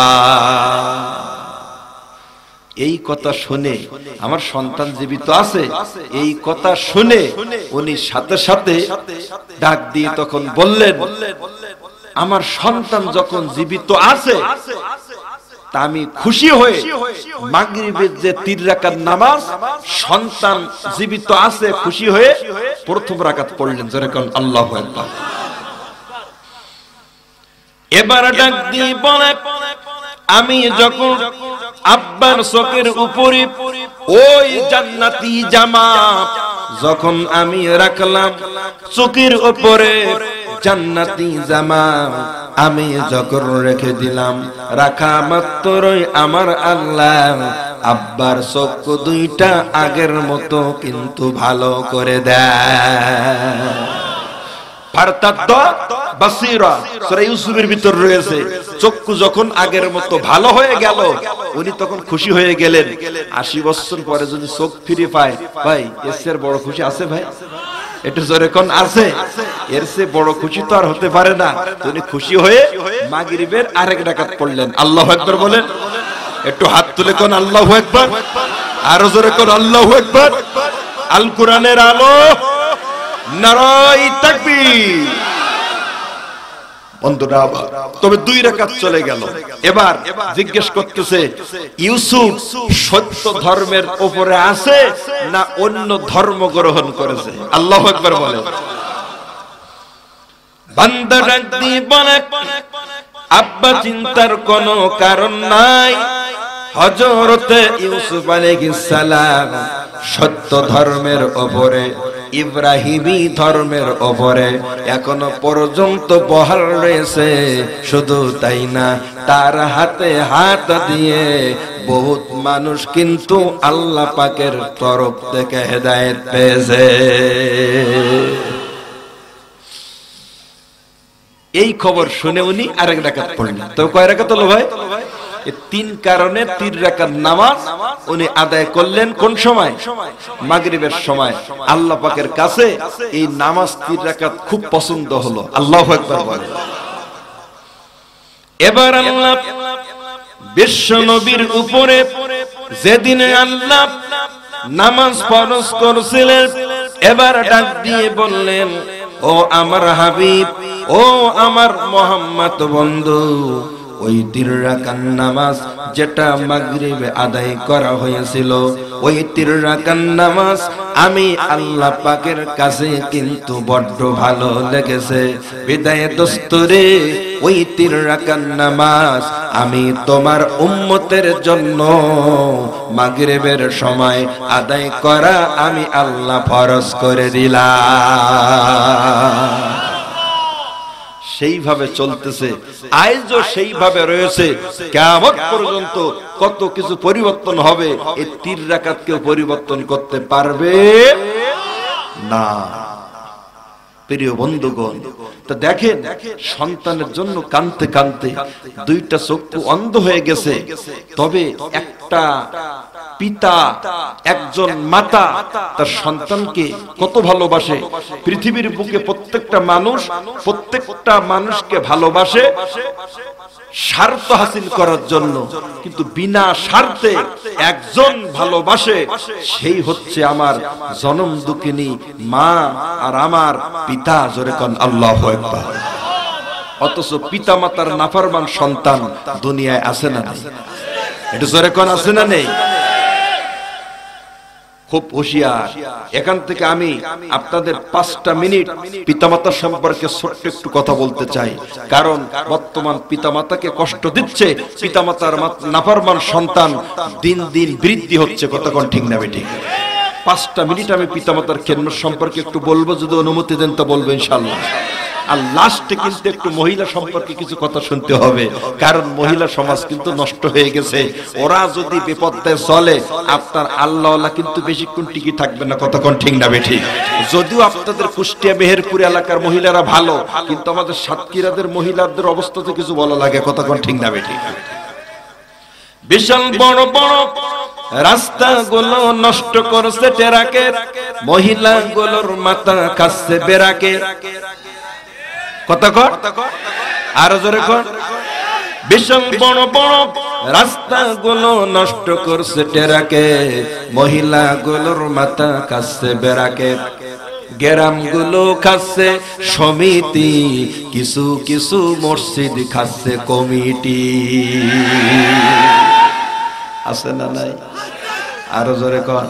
এই কথা শুনে আমার সন্তান জীবিত আছে, এই কথা শুনে উনি সাথে সাথে ডাক দিয়ে তখন বললেন, আমার সন্তান যখন জীবিত আছে তা আমি খুশি হয়ে মাগরিবের যে তিন রাকাত নামাজ সন্তান জীবিত আছে খুশি হয়ে প্রথম রাকাত পড়লেন যেরকম আল্লাহ আকবার। এবার ডাক দিয়ে বলে আমি যখন আব্বার চোখের উপরে ওই জান্নাতি জামা যখন আমি রাখলাম চোখের উপরে জান্নাতি জামা আমি যখন রেখে দিলাম, রাখা মাত্রই আমার আল্লাহ। আব্বার চক্ষু দুইটা আগের মতো কিন্তু ভালো করে দেয়। ফারতাদ্দ বাসীরা, সূরা ইউসুফের ভিতর রয়েছে। চক্ষু যখন আগের মতো ভালো হয়ে গেল, উনি তখন খুশি হয়ে গেলেন। 80 বছর পরে যদি চোখ ফিরে পায়, ভাই চেয়ে বড় খুশি আছে, ভাই? একটু জোরে কোন আছে? এর সে বড় খুশি তো আর হতে পারে না। তিনি খুশি হয়ে মাগরিবের আরেক ডাকাত পড়লেন। আল্লাহ একবার বলেন। একটু হাত তুলে কোন আল্লাহ একবার আরও জোরে কোন আল্লাহ একবার আল কোরআনের আলো নারাই তাকবীর। বন্ধুরা, তবে দুই রাকাত চলে গেল। এবার জিজ্ঞেস করতেছে, ইউসুফ সত্য ধর্মের আছে না অন্য ধর্ম গ্রহণ করেছে? আল্লাহ একবার বলে। আব্বা চিন্তার কোনো কারণ নাই। হজরতে ইউসুফ আলাইহিস সালাম সত্য ধর্মের ওপরে ইব্রাহিমী ধর্মের ওপরে এখনও পর্যন্ত বহাল রয়েছে। শুধু তাই না, তার হাতে হাত দিয়ে বহুত মানুষ কিন্তু আল্লাহ পাকের তরফ থেকে হেদায়েত পেয়েছে। এই খবর শুনে উনি আরেক রাকাত পড়লেন। তো কয় রাকাত হলো ভাই? তিন কারণে তিন রাকাত নামাজ উনি আদায় করলেন কোন সময়? মাগরিবের সময়। আল্লাহ পাকের কাছে এই নামাজ তিন রাকাত খুব পছন্দ হলো। আল্লাহ একবার এবার আল্লাহ বিশ্ব নবীর উপরে যেদিনে আল্লাহ নামাজ ফরজ করছিলেন, এবার ডাক দিয়ে বললেন, ও আমার হাবিব, ও আমার মোহাম্মদ বন্ধু ওই নামাজ যেটা মাগরিবে আদায় করা হয়েছিল, ওই নামাজ আমি আল্লাহ পাকের কাছে কিন্তু বড্ড ভালো লেগেছে। বিদায় দোস্তরে, ওই তিন রাকাত নামাজ আমি তোমার উম্মতের জন্য মাগরিবের সময় আদায় করা আমি আল্লাহ ফরজ করে দিলাম। সেইভাবে চলতেছে আজও সেইভাবে রয়েছে। কেমন পর্যন্ত কত কিছু পরিবর্তন হবে, এই তীর রাকাত কেউ পরিবর্তন করতে পারবে না। প্রিয় বন্ধুগণ, তো দেখেন, সন্তানের জন্য কানতে কানতে দুইটা চক্ষু অন্ধ হয়ে গেছে। তবে একটা পিতা, একজন মাতা, তার সন্তানকে কত ভালোবাসে। পৃথিবীর বুকে প্রত্যেকটা মানুষ, প্রত্যেকটা মানুষকে ভালোবাসে, স্বার্থ হাসিল করার জন্য। কিন্তু বিনা স্বার্থে একজন ভালোবাসে, সেই হচ্ছে আমার জনম দুঃখিনী মা আর আমার পিতা, জোরে কন আল্লাহ অথচ পিতা মাতার নাফারমান সন্তান দুনিয়ায় আছে না এটা জোরে কন, আছে না নেই? খুব হুঁশিয়ার। এখান থেকে আমি আপনাদের পাঁচটা মিনিট পিতামাতার সম্পর্কে ছোট্ট একটু কথা বলতে চাই। কারণ বর্তমান পিতামাতাকে কষ্ট দিচ্ছে পিতামাতার নাফরমান সন্তান দিন দিন বৃদ্ধি হচ্ছে কতক্ষণ ঠিক না বেঠিক পাঁচটা মিনিট আমি পিতামাতার কেন্দ্র সম্পর্কে একটু বলব, যদি অনুমতি দেন তো বলব ইনশাল্লাহ আর লাস্টে কিন্তু একটু মহিলা সম্পর্কে কিছু কথা শুনতে হবে। কারণ মহিলা সমাজ কিন্তু নষ্ট হয়ে গেছে। ওরা যদি বিপদে চলে, আপনার আল্লাহ কিন্তু বেশিক্ষণ টিকি থাকবে না। কতক্ষণ ঠিক না বেঠি? যদিও আপনাদের কুষ্টিয়া, মেহেরপুর এলাকার মহিলারা ভালো, কিন্তু আমাদের সাতক্ষীরাদের মহিলাদের অবস্থা তো কিছু বলা লাগে। কতক্ষণ ঠিক না বেঠি? বিশাল বড় বড় রাস্তাগুলো নষ্ট করছে টেরাকে মহিলাগুলোর মাথা খাচ্ছে বেরাকে কত কর? আরও জোরে কর। বিশাল বড় বড় রাস্তাগুলো নষ্ট করছে টেরাকে, মহিলাগুলোর মাথা খাচ্ছে বেরাকে গ্রামগুলো খাচ্ছে সমিতি, কিছু কিছু মসজিদ খাচ্ছে কমিটি। আছে না নাই? আরও জোরে কর।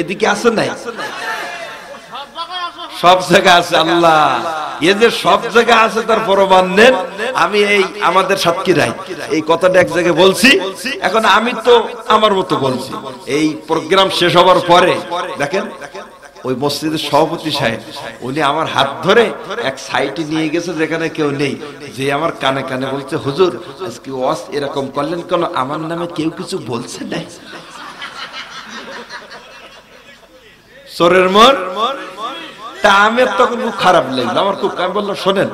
এদিকে আছে নাই? সব জায়গা আছে আল্লাহ। এ যে সব জায়গা আছে তার প্রমাণ নেন। আমি এই আমাদের সাতক্ষীরাই এই কথাটা এক জায়গায় বলছি। এখন আমি তো আমার মতো বলছি। এই প্রোগ্রাম শেষ হবার পরে, দেখেন, ওই মসজিদের সভাপতি সাহেব, উনি আমার হাত ধরে এক সাইটে নিয়ে গেছে যেখানে কেউ নেই। যে আমার কানে কানে বলছে, হুজুর, আজকে ওয়াস এরকম করলেন কেন? আমার নামে কেউ কিছু বলছে না? সোরের মন? তা আমার তখন খুব খারাপ লাগল। আমার খুব আমি বললাম, শোনেন,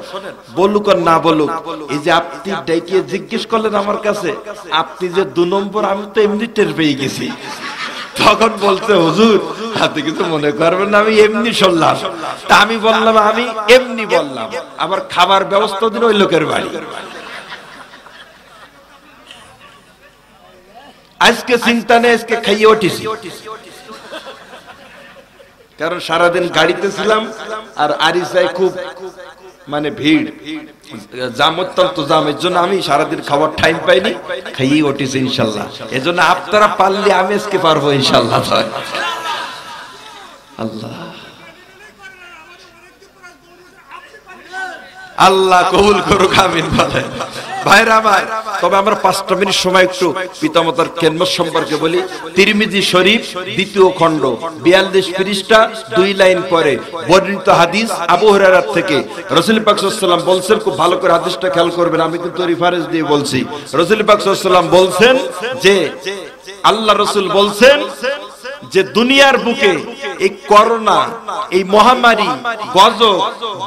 বলুক আর না বলুক, এই যে আপনি ডাইকিয়ে জিজ্ঞেস করলেন আমার কাছে, আপনি যে দু নম্বর, আমি তো এমনি টের পেয়ে গেছি। তখন বলছে, হুজুর হাতে কিছু মনে করবেন না, আমি এমনি শুনলাম। তা আমি বললাম, আমি এমনি বললাম, আবার খাবার ব্যবস্থা দিন ওই লোকের বাড়ি। আজকে চিন্তা নেই, আজকে খাইয়ে উঠেছি। কারণ সারাদিন গাড়িতে ছিলাম আর আরিসায় খুব মানে ভিড়। জাম অত্যন্ত জাম, এর জন্য আমি সারাদিন খাবার টাইম পাইনি খাইয়ে উঠেছি ইনশাল্লাহ। এজন্য আপনারা পারলে আমি আজকে পারব ইনশাল্লাহ। আল্লাহ। আল্লাহ কবুল করুক, আমিন বলেন। ভাইরা ভাই, তবে আমরা পাঁচটা মিনিট সময় একটু পিতামাতার সম্পর্কে বলি। শরীফ, দ্বিতীয় খণ্ড, বিয়াল্লিশ পৃষ্ঠা, দুই লাইন পরে বর্ণিত হাদিস আবু হুরায়রা থেকে। রসুল পাক সাল্লাম বলছেন, খুব ভালো করে হাদিসটা খেয়াল করবেন, আমি কিন্তু রেফারেন্স দিয়ে বলছি। রসুল পাক সাল্লাম বলছেন যে, আল্লাহ রসুল বলছেন যে দুনিয়ার বুকে এই করোনা, এই মহামারী, গজব,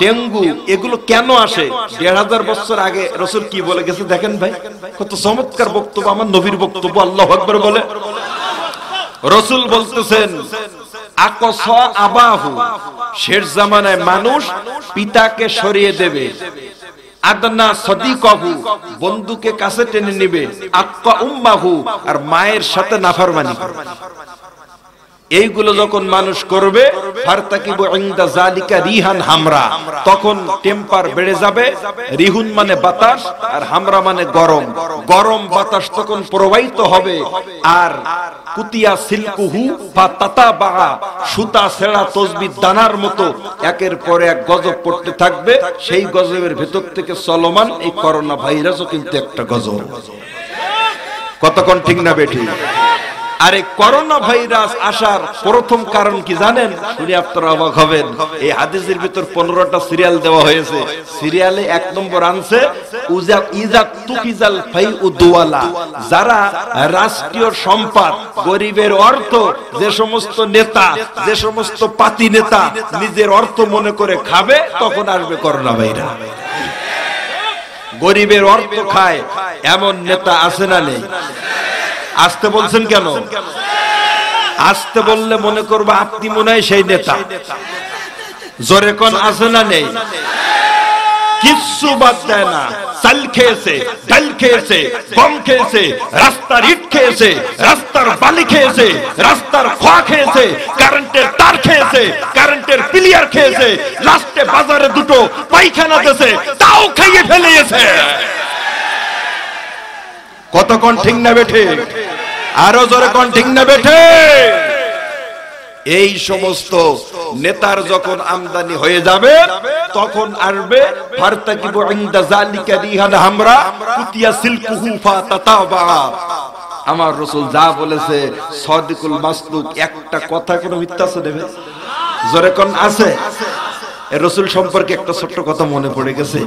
ডেঙ্গু, এগুলো কেন আসে? দেড় হাজার বছর আগে রসুল কি বলে গেছে দেখেন ভাই? কত চমৎকার বক্তব্য, আমার নবীর বক্তব্য, আল্লাহ আকবর বলে। রসুল বলতেছেন আবাহু শেষ জামানায় মানুষ পিতাকে সরিয়ে দেবে। আদনা সদিকহু, বন্ধুকে কাছে টেনে নিবে। আক্কা উম্মাহু, আর মায়ের সাথে নাফরমানি করবে এইগুলো যখন মানুষ করবে রিহান হামরা। তখন টেম্পার বেড়ে যাবে। রিহুন মানে বাতাস আর হামরা মানে গরম। গরম বাতাস তখন প্রবাহিত হবে। আর কুতিয়া সিলকুহু বা তাতা বাগা সুতা সেরা তসবি দানার মতো। একের পর এক গজব পড়তে থাকবে। সেই গজবের ভেতর থেকে চলমান এই করোনা ভাইরাসও কিন্তু একটা গজব। কতক্ষণ ঠিক না বেঠিক? আরে করোনা ভাইরাস আসার প্রথম কারণ কি জানেন? শুনে আপনারা অবাক হবেন। এই হাদিসের ভিতর পনেরোটা সিরিয়াল দেওয়া হয়েছে। সিরিয়ালে এক নম্বর আনছে যারা রাষ্ট্রীয় সম্পদ, গরিবের অর্থ, যে সমস্ত নেতা, যে সমস্ত পাতি নেতা নিজের অর্থ মনে করে খাবে, তখন আসবে করোনা ভাইরাস। গরিবের অর্থ খায়, এমন নেতা আছে না নেই? আসতে বলছেন কেন? আসতে বললে মনে করব আপনি মনে হয় সেই নেতা। জোরে কোন আছে না নেই? কিচ্ছু বাদ দেয় না। চাল খেয়েছে, ডাল খেয়েছে খেয়েছে, রাস্তার ইট খেয়েছে, রাস্তার বালি খেয়েছে, রাস্তার খোয়া খেয়েছে, কারেন্টের তার খেয়েছে, কারেন্টের পিলিয়ার খেয়েছে, লাস্টে বাজারে দুটো পায়খানা দেছে তাও খাইয়ে ফেলিয়েছে কতক্ষণ ঠিক না বেঠে? আরও জোরে কোন ঠিক না বেঠে? এই সমস্ত নেতার যখন আমদানি হয়ে যাবে, তখন আসবে, ফারতাকিবু ইনদা জালিকা রিহান হামরা, কুতিয়া সিলকুহু ফাতাতাবা। আমার রসুল যা বলেছে, সদিকুল মাসদুক একটা কথা কোনো মিথ্যা আছে দেবে? জোরে কোন আছে? রসুল সম্পর্কে একটা ছোট্ট কথা মনে পড়ে গেছে।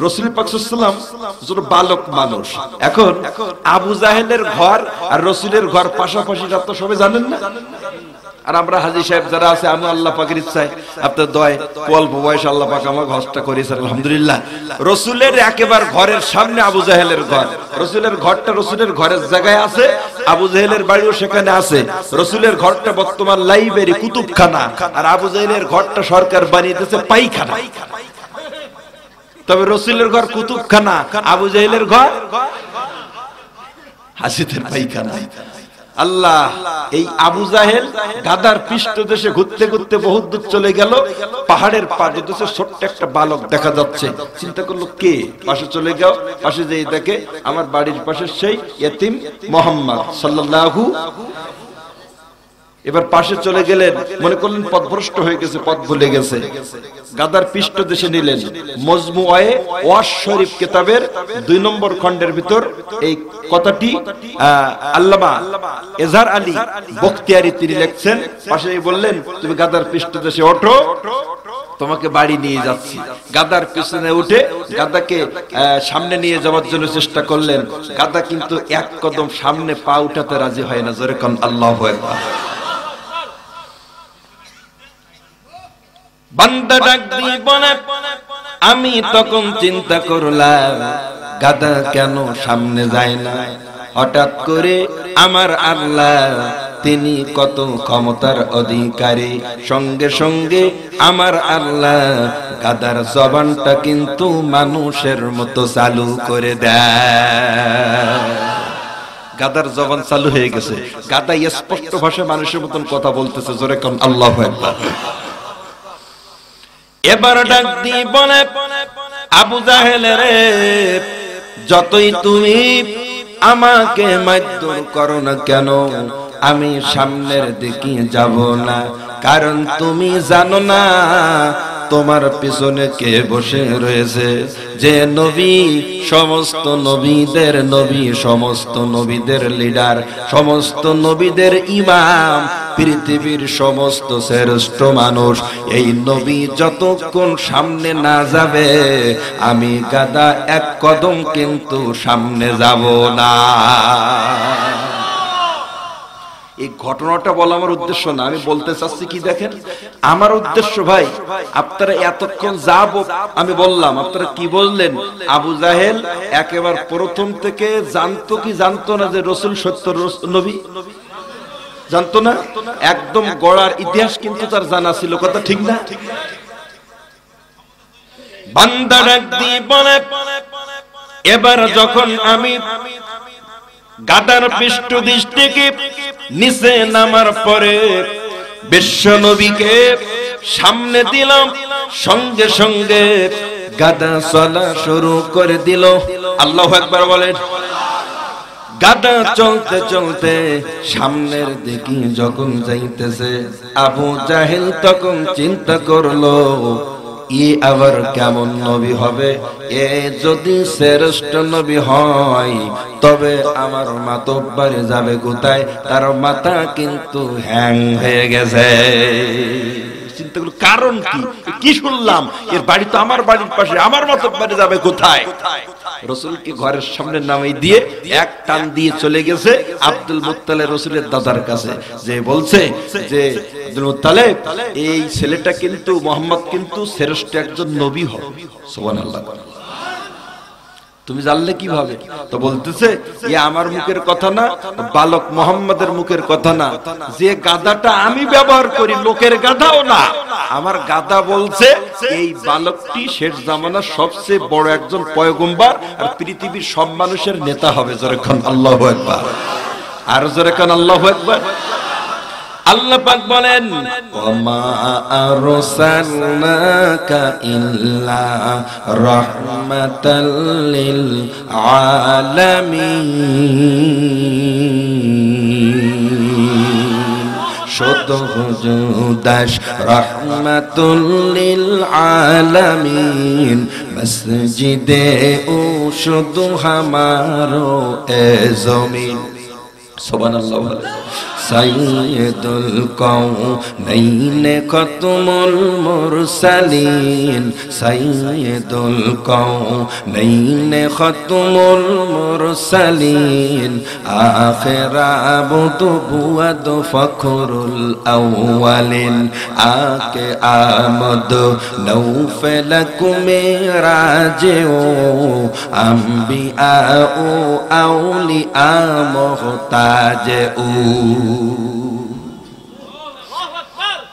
রসুল পাকসাল্লাম বালক মানুষ, এখন আবু জাহেলের ঘর আর রসুলের ঘর পাশাপাশি তো সবাই জানেন না? আর আমরা হাজি সাহেব যারা আছে, আমি আল্লাহ পাকের ইচ্ছায় আপনার দয়, অল্প বয়স আল্লাহ পাক আমাকে হজটা করেছেন আলহামদুলিল্লাহ। রসুলের একেবারে ঘরের সামনে আবু জাহেলের ঘর। রসুলের ঘরটা রসুলের ঘরের জায়গায় আছে, আবু জাহেলের বাড়িও সেখানে আছে। রসুলের ঘরটা বর্তমান লাইব্রেরি, কুতুবখানা। আর আবু জাহেলের ঘরটা সরকার বানিয়েছে পাইখানা। তবে রসুলের ঘর কুতুবখানা, আবু জাহেলের ঘর? হাসিদের পাইখানা আল্লাহ, এই আবু জাহেল গাদার পৃষ্ঠ দেশে ঘুরতে ঘুরতে বহুত দূর চলে গেল। পাহাড়ের পাড়ে দেশে ছোট্ট একটা বালক দেখা যাচ্ছে। চিন্তা করল, কে? পাশে চলে গেল পাশে যেই দেখে আমার বাড়ির পাশে সেই এতিম মোহাম্মদ সাল্লাল্লাহু এবার পাশে চলে গেলেন, মনে করলেন পথভ্রষ্ট হয়ে গেছে, পথ ভুলে গেছে। গাদার পৃষ্ঠ দেশে নিলেন মজমু আয়ে ওয়াস শরীফ কেতাবের দুই নম্বর খণ্ডের ভিতর এই কথাটি আল্লামা এজার আলী বখতিয়ারি তিনি লিখছেন। পাশে বললেন, তুমি গাদার পৃষ্ঠ দেশে ওঠো, তোমাকে বাড়ি নিয়ে যাচ্ছি। গাদার পিছনে উঠে গাদাকে সামনে নিয়ে যাওয়ার জন্য চেষ্টা করলেন। গাদা কিন্তু এক কদম সামনে পা উঠাতে রাজি হয় না, জোরে কন, আল্লাহ বান্দা ডাক দিয়ে বলে, আমি তখন চিন্তা করলাম, গাদা কেন সামনে যায় না? হঠাৎ করে আমার আল্লাহ, তিনি কত ক্ষমতার অধিকারী। সঙ্গে সঙ্গে আমার আল্লাহ গাদার জবানটা কিন্তু মানুষের মতো চালু করে দেয়। গাদার জবান চালু হয়ে গেছে। গাদা স্পষ্ট ভাষায় মানুষের মতন কথা বলতেছে, জোরে কন, আল্লাহ একবার এবার ডাক দিয়ে বলে, আবু জাহেল রে, যতই তুমি আমাকে মারধর করো না কেন, আমি সামনের দিকে যাব না। কারণ তুমি জানো না তোমার পিছনে কে বসে রয়েছে? যে নবী, সমস্ত নবীদের নবী, সমস্ত নবীদের লিডার, সমস্ত নবীদের ইমাম, পৃথিবীর সমস্ত শ্রেষ্ঠ মানুষ। এই নবী যতক্ষণ সামনে না যাবে, আমি গাদা এক কদম কিন্তু সামনে যাব না। এই ঘটনাটা বলা আমার উদ্দেশ্য না। আমি বলতে চাচ্ছি কি দেখেন? আমার উদ্দেশ্য ভাই, আপনারা এতক্ষণ যাব আমি বললাম, আপনারা কি বললেন? আবু জাহেল একেবারে প্রথম থেকে জানতো কি জানতো না যে রসুল সত্য নবী? জানতো না? একদম গড়ার ইতিহাস কিন্তু তার জানা ছিল। কথা ঠিক না? বান্দা ডাক দিয়ে বলে, এবার যখন আমি গাদার পৃষ্ঠ দিশ থেকে নিচে নামার পরে বিশ্ব নবীকে সামনে দিলাম, সঙ্গে সঙ্গে গাদা চলা শুরু করে দিল। আল্লাহ একবার বলেন, গাদা চলতে চলতে সামনের দিকে যখন যাইতেছে, আবু জাহেল তখন চিন্তা করল আবার কেমন নবী হবে? এ যদি শ্রেষ্ঠ নবী হয়, তবে আমার মাতব্বারে যাবে কোথায়? তার মাথা কিন্তু হ্যাং হয়ে গেছে। চিন্তা করল কারণ কি? কি? শুনলাম? এর বাড়ি তো আমার বাড়ির পাশে আমার মতো বাড়ি যাবে কোথায়? রসুলকে ঘরের সামনে নামাই দিয়ে এক টান দিয়ে চলে গেছে আব্দুল মোত্তালে রসুলের দাদার কাছে। যে বলছে যে আব্দুল মোত্তালে এই ছেলেটা কিন্তু মোহাম্মদ কিন্তু শ্রেষ্ঠ একজন নবী হবে। সুবহানাল্লাহ। তুমি জানলে কীভাবে? তো বলতেছে, এ আমার মুখের কথা না, বালক মোহাম্মদের মুখের কথা না। যে গাদাটা আমি ব্যবহার করি, লোকের গাদাও না। আমার গাদা বলছে, এই বালকটি শেষ জামানার সবচেয়ে বড় একজন পয়গম্বর আর পৃথিবীর সব মানুষের নেতা হবে। যখন আল্লাহ একবার আর যখন আল্লাহ একবার আল্লাহ পাক বলেন, ওমা আরসালনাকা ইল্লা রাহমাতাল লিল আলামিন শত হুজুদাস রাহমাতুল লিল আলামিন মসজিদে ও শুধু হামারো এ জমিন। সুবহানাল্লাহ। সাইয়্যিদুল কওনাইন খতমুল মুরসালিন। সাইয়্যিদুল কওনাইন খতমুল মুরসালিন। আখির আবদু বুয়াদ ফখরুল আউয়ালিন। আকে আমদ নৌফল কুমেরাজে ও আম্বিয়া ও আউলিয়া মোহতাজ ও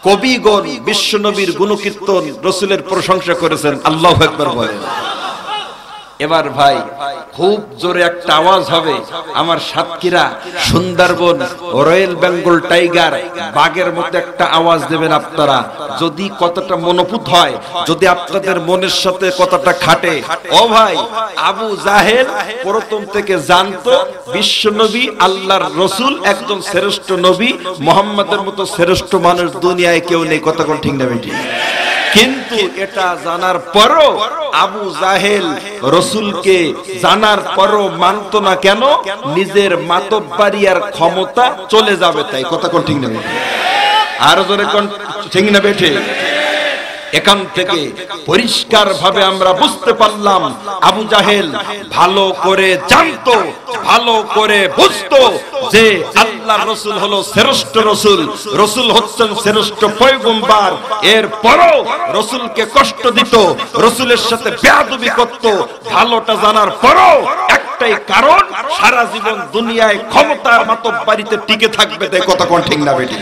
কবিগণ বিশ্বনবীর গুণকীর্তন রসুলের প্রশংসা করেছেন। আল্লাহ একবার বলেন। এবার ভাই, খুব জোরে একটা আওয়াজ হবে। আমার সাতক্ষীরা, সুন্দরবন রয়্যাল বেঙ্গল টাইগার, বাঘের মতো একটা আওয়াজ দেবেন আপনারা। যদি কতটা মনোপুত হয়, যদি আপনাদের মনের সাথে কতটা খাটে। ও ভাই, আবু জাহেল প্রথম থেকে জানতো, বিশ্ব নবী, আল্লাহর রসুল, একজন শ্রেষ্ঠ নবী, মোহাম্মদের মতো শ্রেষ্ঠ মানুষ দুনিয়ায় কেউ নেই। কতক্ষণ ঠিক না বেটি কিন্তু এটা জানার পরও আবু জাহেল রসুলকে জানার পরও মানত না কেন? নিজের মাতব্বারিয়ার ক্ষমতা চলে যাবে তাই। কথা কোন ঠিক না আর জোরে কোন ঠিক না বেঠে? এখান থেকে পরিষ্কার ভাবে আমরা বুঝতে পারলাম, আবু জাহেল ভালো করে জানতো, ভালো করে বুঝতো যে আল্লাহ রসুল হলো শ্রেষ্ঠ রসুল। রসুল হচ্ছেন শ্রেষ্ঠ পয়গম্বার। এর পরও রসুলকে কষ্ট দিত, রসুলের সাথে বেয়াদবি করত। ভালোটা জানার পরও একটাই কারণ, সারা জীবন দুনিয়ায় ক্ষমতার মাতব বাড়িতে টিকে থাকবে, তাই কথা কোন ঠিক না বেটি?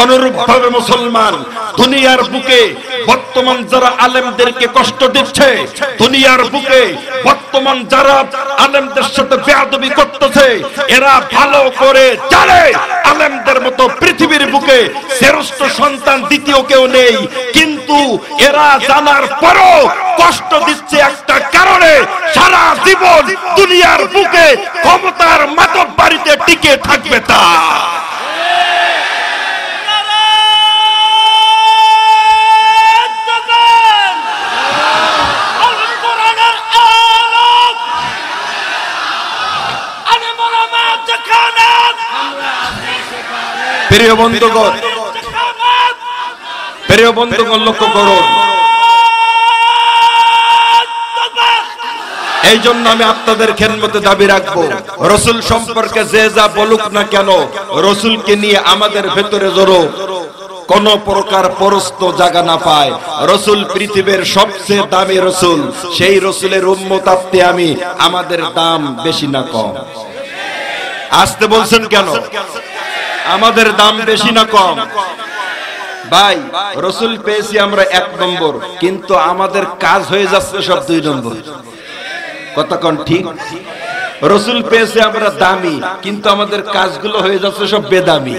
অনুরূপ ভাবে মুসলমান, দুনিয়ার বুকে বর্তমান যারা আলেমদেরকে কষ্ট দিচ্ছে, দুনিয়ার বুকে বর্তমান যারা আলেমদের সাথে বেয়াদবি করতেছে, এরা ভালো করে জানে আলেমদের মতো পৃথিবীর বুকে শ্রেষ্ঠ সন্তান দ্বিতীয় কেউ নেই। কিন্তু এরা জানার পরও কষ্ট দিচ্ছে একটা কারণে, সারা জীবন দুনিয়ার বুকে ক্ষমতার মাতব বাড়িতে টিকে থাকবে তা প্রিয় বন্ধুগণ প্রিয় বন্ধুগণ, লক্ষ্য করুন। এই জন্য আমি আপনাদের খেদমতে দাবি রাখব, রসুল সম্পর্কে যে যা বলুক না কেন, রসুলকে নিয়ে আমাদের ভেতরে জড়ো কোন প্রকার পরস্ত জায়গা না পায়। রসুল পৃথিবীর সবচেয়ে দামি রসুল, সেই রসুলের উম্মত আপনি, আমি, আমাদের দাম বেশি না কম। আসতে বলছেন কেন? আমাদের দাম বেশি না কম? ভাই, রসুল পেয়েছি আমরা এক নম্বর, কিন্তু আমাদের কাজ হয়ে যাচ্ছে সব দুই নম্বর। কতক্ষণ ঠিক? রসুল পেয়েছে আমরা দামি, কিন্তু আমাদের কাজগুলো হয়ে যাচ্ছে সব বেদামি।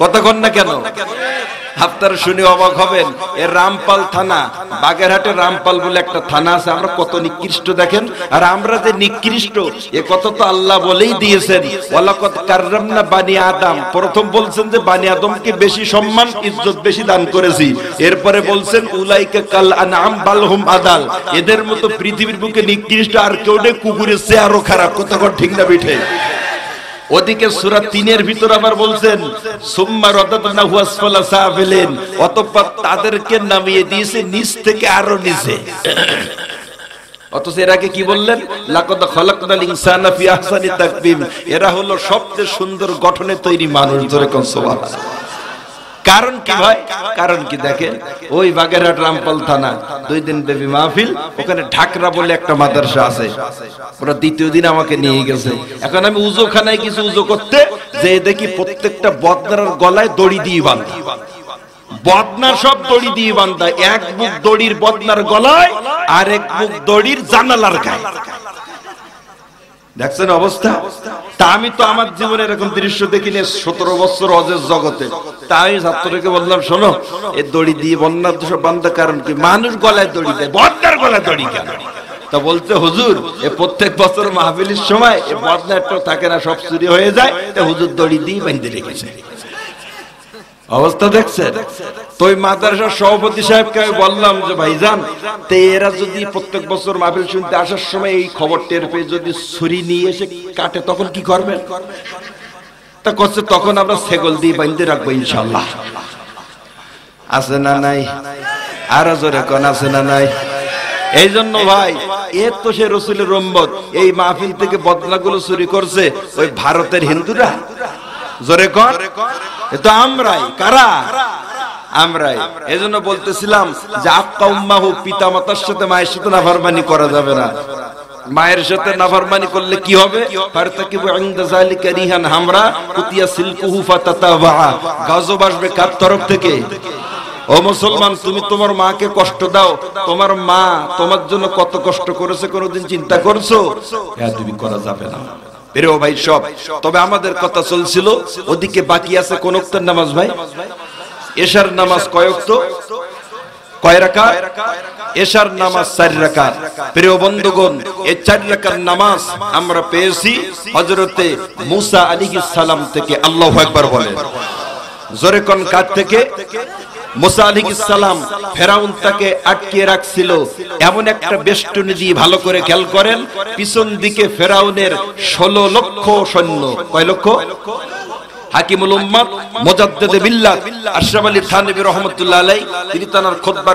কতক্ষণ না কেন? আপনারা শুনে অবাক হবেন, এ রামপাল থানা বাগেরহাটের রামপাল বলে একটা থানা আছে, আমরা কত নিকৃষ্ট দেখেন? আর আমরা যে নিকৃষ্ট, এ কত তো আল্লাহ বলেই দিয়েছেন ওয়ালাকাত কাররামনা বানি আদম। প্রথম বলছেন যে, বানি আদমকে বেশি সম্মান, ইজ্জত বেশি দান করেছি। এরপরে বলছেন, উলাইকা কাল আনআম বালহুম আদাল। এদের মতো পৃথিবীর বুকে নিকৃষ্ট আর কেউ নেই, কুকুরের চেয়ে আরও খারাপ। কতক্ষণ ঠিক না, বিঠে। ওদিকে সুরা তিনের ভিতর আবার বলছেন, সুম্মা রদাতনা হুয়াসফালা সাফিলিন অতঃপর তাদেরকে নামিয়ে দিয়েছে নিচ থেকে আরও নিচে। অথচ এর কি বললেন? লাকদ খলাকনাল ইনসানা ফি আহসানি তাকবিম এরা হলো সবচেয়ে সুন্দর গঠনে তৈরি মানুষ ধরে কোন সুবহানাল্লাহ কারণ কি ভাই? কারণ কি দেখেন ওই বাগেরহাট রামপাল থানা দুই দিন দেবী মাহফিল ওখানে ঢাকরা বলে একটা মাদ্রাসা আছে। ওরা দ্বিতীয় দিন আমাকে নিয়ে গেছে। এখন আমি উজো খানায় কিছু উজো করতে যে দেখি প্রত্যেকটা বদনার গলায় দড়ি দিয়ে বাঁধা বদনা সব দড়ি দিয়ে বান্ধা। এক বুক দড়ির বদনার গলায় আর এক বুক দড়ির জানালার গায়ে। দেখছেন অবস্থা। তা আমি তো আমার জীবনে এরকম দৃশ্য দেখিনি সতেরো বছর অজের জগতে। তাই ছাত্রকে বললাম, শোনো, এ দড়ি দিয়ে বন্যার বান্ধা কারণ কি? মানুষ গলায় দড়ি দেয়। বন্যার গলায় দড়ি কেন? তা বলতে হুজুর, এ প্রত্যেক বছর মাহফিলের সময় এ বদনা থাকে না, সব চুরি হয়ে যায়। তা হুজুর দড়ি দিয়ে বেঁধে রেখেছে। অবস্থা দেখছেন তো ওই মাদ্রাসার সভাপতি সাহেবকে আমি বললাম যে, ভাইজান, তে এরা যদি প্রত্যেক বছর মাহফিল শুনতে আসার সময় এই খবর টের পেয়ে যদি ছুরি নিয়ে এসে কাটে, তখন কি করবেন তা করছে, তখন আমরা সেগল দিয়ে বাঁধতে রাখব ইনশাল্লাহ আছে না নাই? আরও জোরে কোন আছে না নাই? এই জন্য ভাই, এ তো সে রসুলের রম্বত, এই মাহফিল থেকে বদলাগুলো চুরি করছে ওই ভারতের হিন্দুরা। জোরে কর। তো আমরাই, কারা? আমরাই। এজন্য বলতেছিলাম যে আপ্পা উম্মাহু পিতা মাতার সাথে মায়ের সাথে নাফরমানি করা যাবে না। মায়ের সাথে নাফরমানি করলে কি হবে? ফারতাকিবু ইনদা যালিকা রিহান হামরা, কুতিয়া সিলকুহু ফাতাতাবা গজব আসবে কার তরফ থেকে? ও মুসলমান, তুমি তোমার মাকে কষ্ট দাও। তোমার মা তোমার জন্য কত কষ্ট করেছে, কোনোদিন চিন্তা করছ? হ্যাঁ তুমি করা যাবে না। প্রিয় ভাই, সব। তবে আমাদের কথা চলছিল, ওদিকে বাকি আছে কোন নামাজ ভাই? এশার নামাজ কয়ক্ত কয় রাকাত? এশার নামাজ চার রাকাত। প্রিয় বন্ধুগণ, এই চার রাকাত নামাজ আমরা পেয়েছি হযরতে মুসা সালাম থেকে, আল্লাহু আকবার বলেন। জোরে কোন কাজ থেকে? মুসা ফেরাউন তাকে আটকিয়ে রাখছিল। এমন একটা বেষ্টনী দিয়ে ভালো করে খেয়াল করেন, পিছন দিকে ফেরাউনের ষোলো লক্ষ সৈন্য। কয় লক্ষ?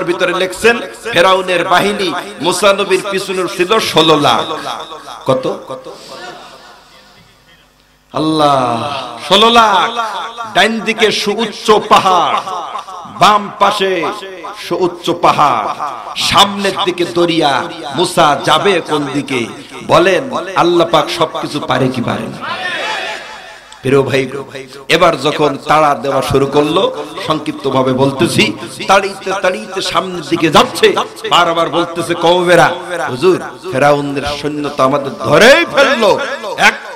ভিতরে লিখছেন, ফেরাউনের বাহিনী পিছনে ছিল 16 লাখ। কত? আল্লাহ 16 লাখ। ডাইন দিকে সুউচ্চ পাহাড়। বাম পাশে সুউচ্চ পাহাড়। সামনের দিকে দরিয়া, মুসা যাবে কোন দিকে? বলেন, আল্লাহ পাক সবকিছু পারে কি পারে না। এবার যখন তাড়া দেওয়া শুরু করল সংক্ষিপ্ত ভাবে বলতেছি, তাড়িতে তাড়িতে সামনের দিকে যাচ্ছে, বারবার বলতেছে কওমেরা, হুজুর, ফেরাউনের সৈন্য তো আমাদের ধরেই ফেলল।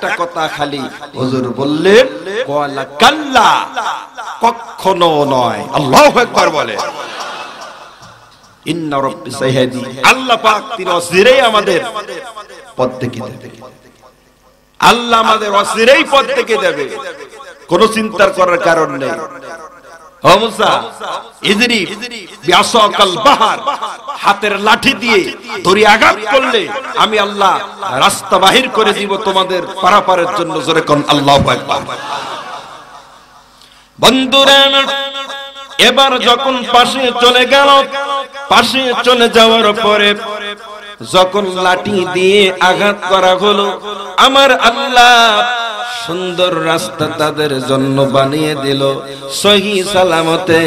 একটা কথা খালি। হুজুর বললেন কওয়ালা কাল্লা কখনো নয়। আল্লাহু আকবার বলে। ইন্না রাব্বি সাইহাদি, আল্লাহ পাক তিনি অসিরেই আমাদের পথ দেখিয়ে দেবে। আল্লাহ আমাদের অসিরেই পথ থেকে দেবে। কোন চিন্তার করার কারণ নেই। হাতের লাঠি দিয়ে ধরি আঘাত করলে আমি আল্লাহ রাস্তা বাহির করে দিব তোমাদের পারাপারের জন্য, জোরে কোন আল্লাহু বন্ধুরা, এবার যখন পাশে চলে গেল, পাশে চলে যাওয়ার পরে যখন লাঠি দিয়ে আঘাত করা হলো, আমার আল্লাহ সুন্দর রাস্তা তাদের জন্য বানিয়ে দিল। সহি সালামতে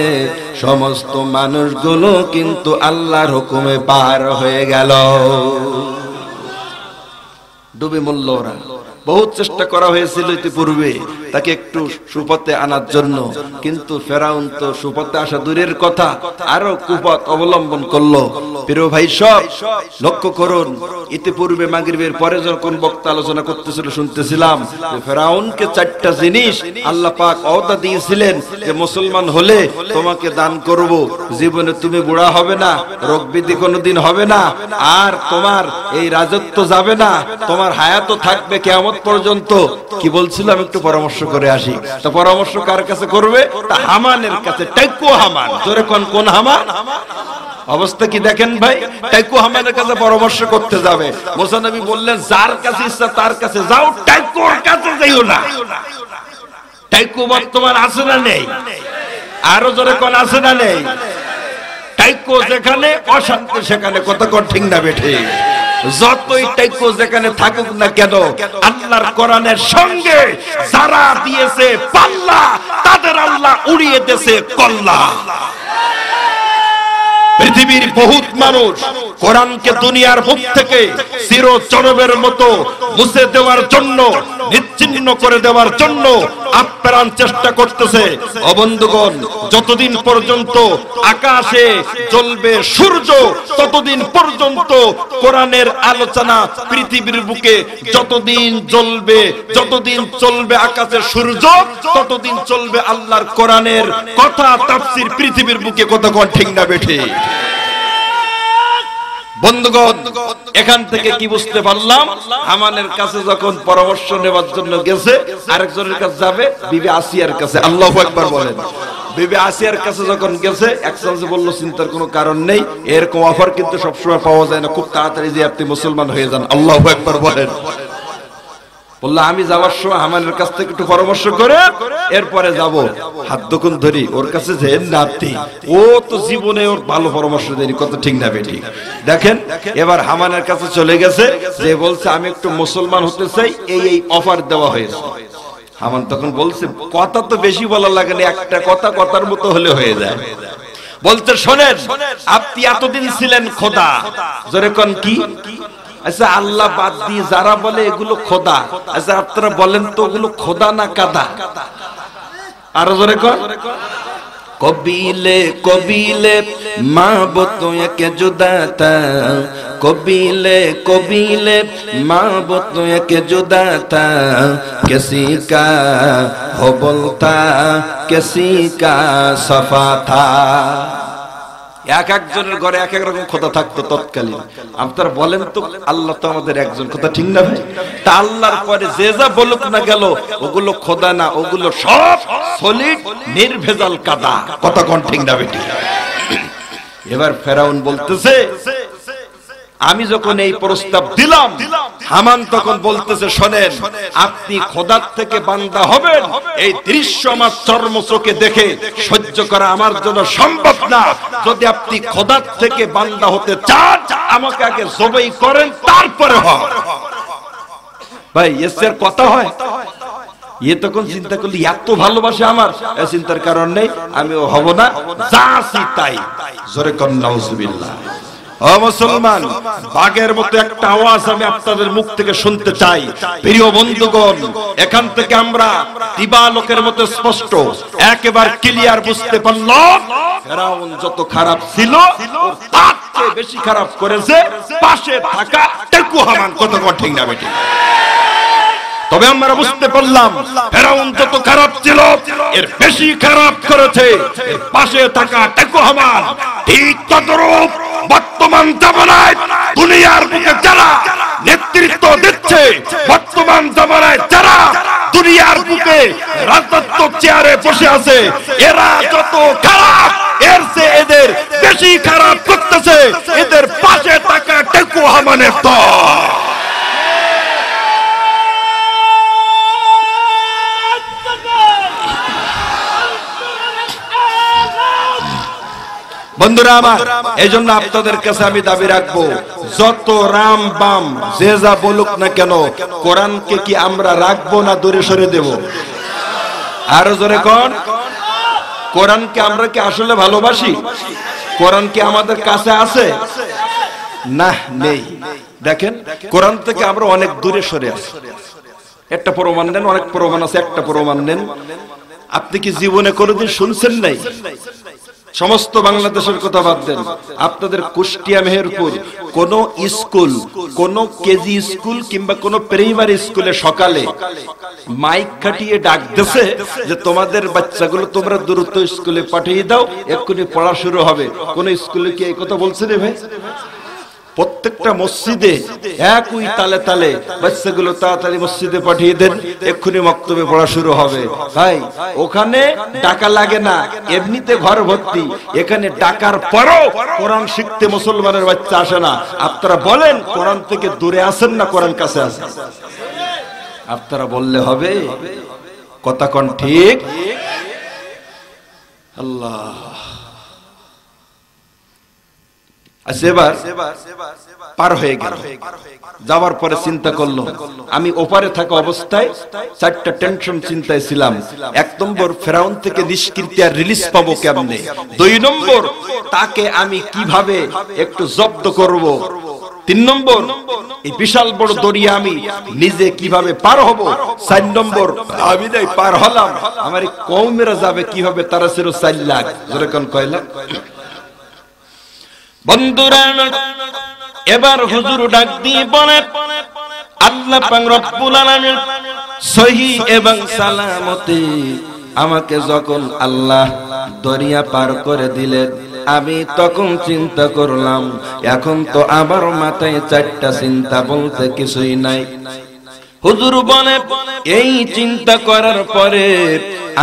সমস্ত মানুষগুলো কিন্তু আল্লাহর হুকুমে পার হয়ে গেল। ডুবে মূল্য ওরা। বহুত চেষ্টা করা হয়েছিল ইতিপূর্বে তাকে একটু সুপথে আনার জন্য। কিন্তু ফেরাউন তো সুপথে আসা দূরের কথা, আরও কুপথ অবলম্বন করল। প্রিয় ভাই সব, লক্ষ্য করুন, ইতিপূর্বে মাগরিবের পরে যখন বক্তা আলোচনা করতেছিল, শুনতেছিলাম ফেরাউনকে চারটা জিনিস আল্লাহ পাক অদা দিয়েছিলেন যে মুসলমান হলে তোমাকে দান করব। জীবনে তুমি বুড়া হবে না রোগ ব্যাধি কোনোদিন হবে না, আর তোমার এই রাজত্ব যাবে না, তোমার হায়াতও থাকবে কেমন পর্যন্ত কি বলছিলাম একটু পরামর্শ করে আসি। তো পরামর্শ কার কাছে করবে? তা হামানের কাছে। টাইকো হামান। তোরে কোন কোন হামান? অবস্থা কি দেখেন ভাই? টাইকো হামানের কাছে পরামর্শ করতে যাবে। মোসানবী বললেন, যার কাছে ইচ্ছা তার কাছে যাও টাইকোর কাছে যাইও না। টাইকো বর্তমান আছে না নেই? আরও জোরে কোন আছে না নেই? টাইকো যেখানে, অশান্তি সেখানে। কত ঠিক না বেঠে? যতই টাইকো যেখানে থাকুক না কেন, আল্লাহর কোরআনের সঙ্গে যারা দিয়েছে পাল্লা, তাদের আল্লাহ উড়িয়ে দিয়েছে কল্লা। পৃথিবীর বহুত মানুষ কোরআনকে দুনিয়ার মুখ থেকে চির চরবের মতো মুছে দেওয়ার জন্য, নিচ্ছিন্ন করে দেওয়ার জন্য আপ্রাণ চেষ্টা করতেছে। অবন্ধুগণ যতদিন পর্যন্ত আকাশে জ্বলবে সূর্য, ততদিন পর্যন্ত কোরআনের আলোচনা পৃথিবীর বুকে যতদিন জ্বলবে, যতদিন চলবে আকাশে সূর্য, ততদিন চলবে আল্লাহর কোরআনের কথা, তাফসীর পৃথিবীর বুকে কতক্ষণ ঠিক না বেঠে? বন্ধুগণ, এখান থেকে কি বুঝতে পারলাম? হামানের কাছে যখন পরামর্শ নেওয়ার জন্য গেছে, আরেকজনের কাছে যাবে, বিবি আসিয়ার কাছে। আল্লাহ একবার বলেন। বিবি আসিয়ার কাছে যখন গেছে একসাথে বলল, চিন্তার কোনো কারণ নেই, এরকম অফার কিন্তু সবসময় পাওয়া যায় না। খুব তাড়াতাড়ি যে আপনি মুসলমান হয়ে যান। আল্লাহ একবার বলেন। বলল, আমি যাওয়ার সময় কাছ থেকে একটু পরামর্শ করে এরপরে যাব। হাত দোকান ধরি, ওর কাছে যে নাতি, ও তো জীবনে ওর ভালো পরামর্শ দেয়নি কত ঠিক না বেটি। দেখেন, এবার হামানের কাছে চলে গেছে, যে বলছে, আমি একটু মুসলমান হতে চাই, এই এই অফার দেওয়া হয়েছে। হামান তখন বলছে, কথা তো বেশি বলা লাগে না, একটা কথা কথার মতো হলে হয়ে যায়। বলতে শোনেন, আপনি এতদিন ছিলেন খোদা। জোরে কি? আচ্ছা আল্লাহ বাদ দিয়ে যারা বলে এগুলো খোদা। আচ্ছা আপনারা বলেন তো ওগুলো খোদা না কাদা? আরও জোরে কর কবিলে কবিলে, মা বতো একে জুদাতা কবিলে কবিলে, মা বতো একে জুদাতা কিসি কা হো বলতা কিসি কা সফা থা এক একজনের ঘরে এক এক রকম খোদা থাকতো তৎকালীন। আপনারা বলেন তো, আল্লাহ তো আমাদের একজন। কথা ঠিক না ভাই? তা আল্লাহর পরে যে যা বলুক না গেল ওগুলো খোদা না, ওগুলো সব সলিড, নির্ভেজাল কাদা। কথা কোন ঠিক না এবার ফেরাউন বলতেছে আমি যখন এই প্রস্তাব দিলাম, হামান তখন বলতেছে, শোনেন, আপনি খোদার থেকে বান্দা হবেন। এই দৃশ্য আমার চর্ম চোখে দেখে সহ্য করা আমার জন্য সম্ভব না। যদি আপনি খোদার থেকে বান্দা হতে চান, আমাকে আগে জবাই করেন, তারপরে হয় ভাই, এসের কথা হয়। ইয়ে তখন চিন্তা করলি, এত ভালোবাসে আমার। চিন্তার কারণ নেই আমি হব না। যা আছি তাই। জোরে কন্যা মুসলমান, বাঘের মতো একটা আওয়াজ আমি আপনাদের মুখ থেকে শুনতে চাই। এখান থেকে আমরা দিবালোকের মতো স্পষ্ট, একেবারে ক্লিয়ার বুঝতে পারলাম। যত খারাপ ছিল তার চেয়ে বেশি খারাপ করেছে, পাশে থাকা টেকু হামান কত কঠিন না বেটি। তবে আমরা বুঝতে পারলাম, ফেরাউন যত খারাপ ছিল, এর বেশি খারাপ করেছে। এর পাশে থাকা টেকু হামান ঠিক ততরূপ বর্তমান জামানায় দুনিয়ার বুকে যারা নেতৃত্ব দিচ্ছে, বর্তমান জামানায় যারা দুনিয়ার বুকে রাজত্ব চেয়ারে বসে আছে, এরা যত খারাপ, এর সে এদের বেশি খারাপ করতেছে। এদের পাশে থাকা টেকু হামানের দল। বন্ধুরা আমার এই জন্য আপনাদের কাছে আমি দাবি রাখব, যত রাম বাম যে যা বলুক না কেন, কোরআনকে কি আমরা রাখব না দূরে সরে দেব? আরও জোরে কন। কোরআনকে আমরা কি আসলে ভালোবাসি? কোরআন কি আমাদের কাছে আছে? না, নেই। দেখেন, কোরআন থেকে আমরা অনেক দূরে সরে আছি। একটা প্রমাণ নেন অনেক প্রমাণ আছে, একটা প্রমাণ নেন। আপনি কি জীবনে কোনোদিন শুনছেন নাই? সমস্ত বাংলাদেশের কথা বাদ দেন। আপনাদের কুষ্টিয়া মেহেরপুর কোন স্কুল, কোন কেজি স্কুল কিংবা কোন প্রাইমারি স্কুলে সকালে মাইক খাটিয়ে ডাক দিছে যে তোমাদের বাচ্চাগুলো তোমরা দ্রুত স্কুলে পাঠিয়ে দাও, এক্ষুনি পড়া শুরু হবে। কোন স্কুলে কি এই কথা বলছে রে ভাই? প্রত্যেকটা মসজিদে একই তালে তালে বাচ্চাগুলো তাড়াতাড়ি মসজিদে পাঠিয়ে দেন, এক্ষুনি মক্তবে পড়া শুরু হবে। ভাই, ওখানে টাকা লাগে না, এমনিতে ঘর ভর্তি, এখানে টাকার পরও কোরআন শিখতে মুসলমানের বাচ্চা আসে না। আপনারা বলেন, কোরআন থেকে দূরে আসেন না কোরআন কাছে আসেন আপনারা বললে হবে। কথা কন ঠিক? আল্লাহ। পার হয়ে গেল। যাওয়ার পরে চিন্তা করল, আমি ওপারে থাকা অবস্থায় চারটা টেনশন চিন্তায় ছিলাম। এক নম্বর ফেরাউন থেকে নিষ্কৃতি আর রিলিজ পাবো কেমনে? দুই নম্বর, তাকে আমি কীভাবে একটু জব্দ করব? তিন নম্বর, এই বিশাল বড় দরিয়া আমি নিজে কীভাবে পার হব? চার নম্বর, আমি পার হলাম। আমার কৌমেরা যাবে কীভাবে? তারা ছিল চার লাখ। যেরকম কয় এবার ডাক আল্লাহ সহি এবং আমাকে যখন আল্লাহ দরিয়া পার করে দিলেন, আমি তখন চিন্তা করলাম, এখন তো আমার মাথায় চারটা চিন্তা বলতে কিছুই নাই। হুজুর বলে, এই চিন্তা করার পরে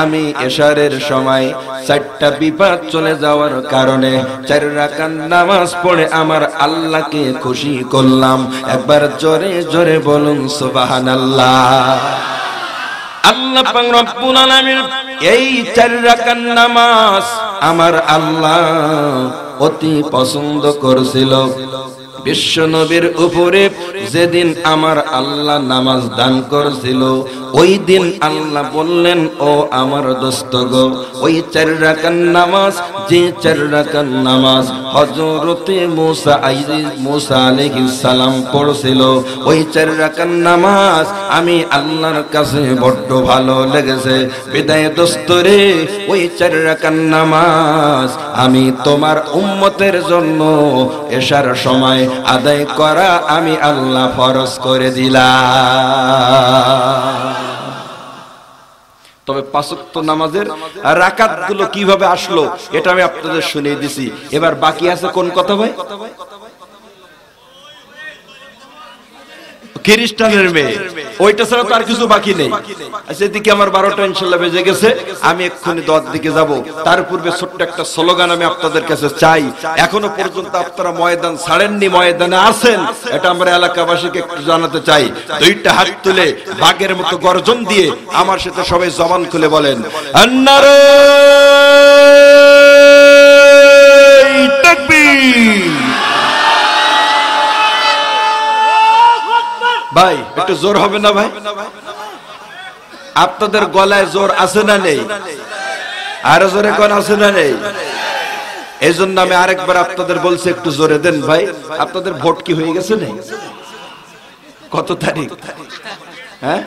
আমি এশারের সময় চারটা বিপদ চলে যাওয়ার কারণে চার রাকাত নামাজ পড়ে আমার আল্লাহকে খুশি করলাম। একবার জোরে জোরে বলুন, সুবহানাল্লাহ। আল্লাহ পাক রব্বুল আলামিন এই চার রাকাত নামাজ আমার আল্লাহ অতি পছন্দ করেছিল। বিশ্ব নবীর উপরে যেদিন আমার আল্লাহ নামাজ দান করেছিল, ওই দিন আল্লাহ বললেন, ও আমার দোস্ত গো, ওই চার রাকাত নামাজ, যে চার নামাজ হজরতে মুসা আইজি মুসা আলাইহিস সালাম পড়ছিল, ওই চার রাকাত নামাজ আমি আল্লাহর কাছে বড্ড ভালো লেগেছে। বিদায় দোস্ত রে, ওই চার রাকাত নামাজ আমি তোমার উম্মতের জন্য এশার সময় আদায় করা আমি আল্লাহ ফরজ করে দিলা তবে পাঁচক্ত নামাজের রাকাতগুলো কীভাবে আসলো, এটা আমি আপনাদের শুনিয়ে দিছি। এবার বাকি আছে কোন কথা ভাই? খ্রিস্টানের মেয়ে। ওইটা ছাড়া তো আর কিছু বাকি নেই। আচ্ছা এদিকে আমার বারোটা ইনশাল্লাহ বেজে গেছে। আমি এক্ষুনি দর দিকে যাব। তার পূর্বে ছোট্ট একটা স্লোগান আমি আপনাদের কাছে চাই। এখনও পর্যন্ত আপনারা ময়দান ছাড়েননি, ময়দানে আছেন। এটা আমরা এলাকাবাসীকে একটু জানাতে চাই। দুইটা হাত তুলে বাঘের মতো গর্জন দিয়ে আমার সাথে সবাই জবান খুলে বলেন আন্নারে তাকবীর ভাই, একটু জোর হবে না ভাই? আপনাদের গলায় জোর আছে না নেই? আরও জোরে কোন আছে না নেই? এই জন্য আমি আরেকবার আপনাদের বলছি, একটু জোরে দেন ভাই। আপনাদের ভোট কি হয়ে গেছে নেই? কত তারিখ? হ্যাঁ?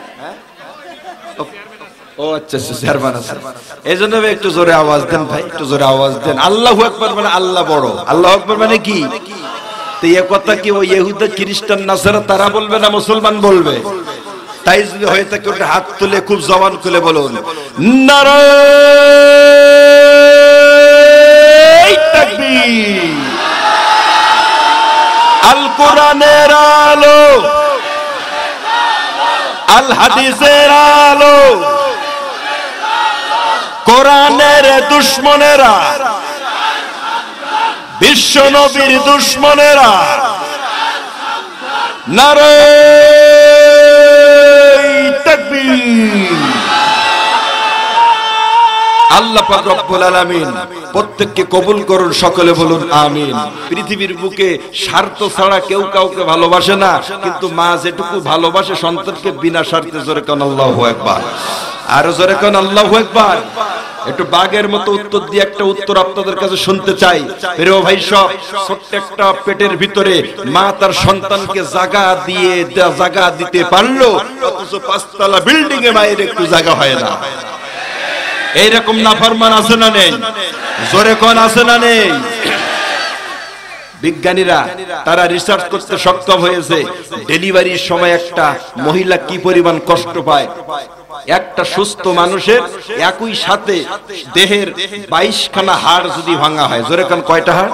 ও আচ্ছা আচ্ছা চেয়ারম্যান আছে। এই জন্য একটু জোরে আওয়াজ দেন ভাই, একটু জোরে আওয়াজ দেন। আল্লাহ আকবার মানে আল্লাহ বড়। আল্লাহ আকবার মানে কি? তো এ কথা কি ওই ইহুদা খ্রিস্টান নাসারা তারা বলবে না মুসলমান বলবে? তাই যদি হয়ে থাকে ওটা হাত তুলে খুব জবান খুলে বলুন আল কোরআনের আলো আল হাদিসের আলো, কোরআনের দুশ্মনেরা বিশ্ব নবীর দুশ্মনেরা। নারে আল্লাহ পাক আলামিন প্রত্যেককে কবুল করুন, সকলে বলুন আমিন। পৃথিবীর বুকে স্বার্থ ছাড়া কেউ কাউকে ভালোবাসে না, কিন্তু মা যেটুকু ভালোবাসে সন্তানকে বিনা স্বার্থে জোরে কোন আল্লাহু আকবার। আর জোরে কোন আল্লাহু আকবার। একটু বাঘের মতো উত্তর দিয়ে একটা উত্তর আপনাদের কাছে শুনতে চাই। প্রিয় ভাই সব, ছোট্ট একটা পেটের ভিতরে মা তার সন্তানকে জাগা দিয়ে জাগা দিতে পারল, অথচ পাঁচতলা বিল্ডিং এ মায়ের একটু জায়গা হয় না। এইরকম নাফরমান আছে না নেই? জোরে কোন আছে না নেই? বিজ্ঞানীরা, তারা রিসার্চ করতে সক্ষম হয়েছে ডেলিভারির সময় একটা মহিলা কি পরিমাণ কষ্ট পায়। একটা সুস্থ মানুষের একই সাথে দেহের বাইশখানা হাড় যদি ভাঙা হয়, জোরে কান কয়টা হাড়?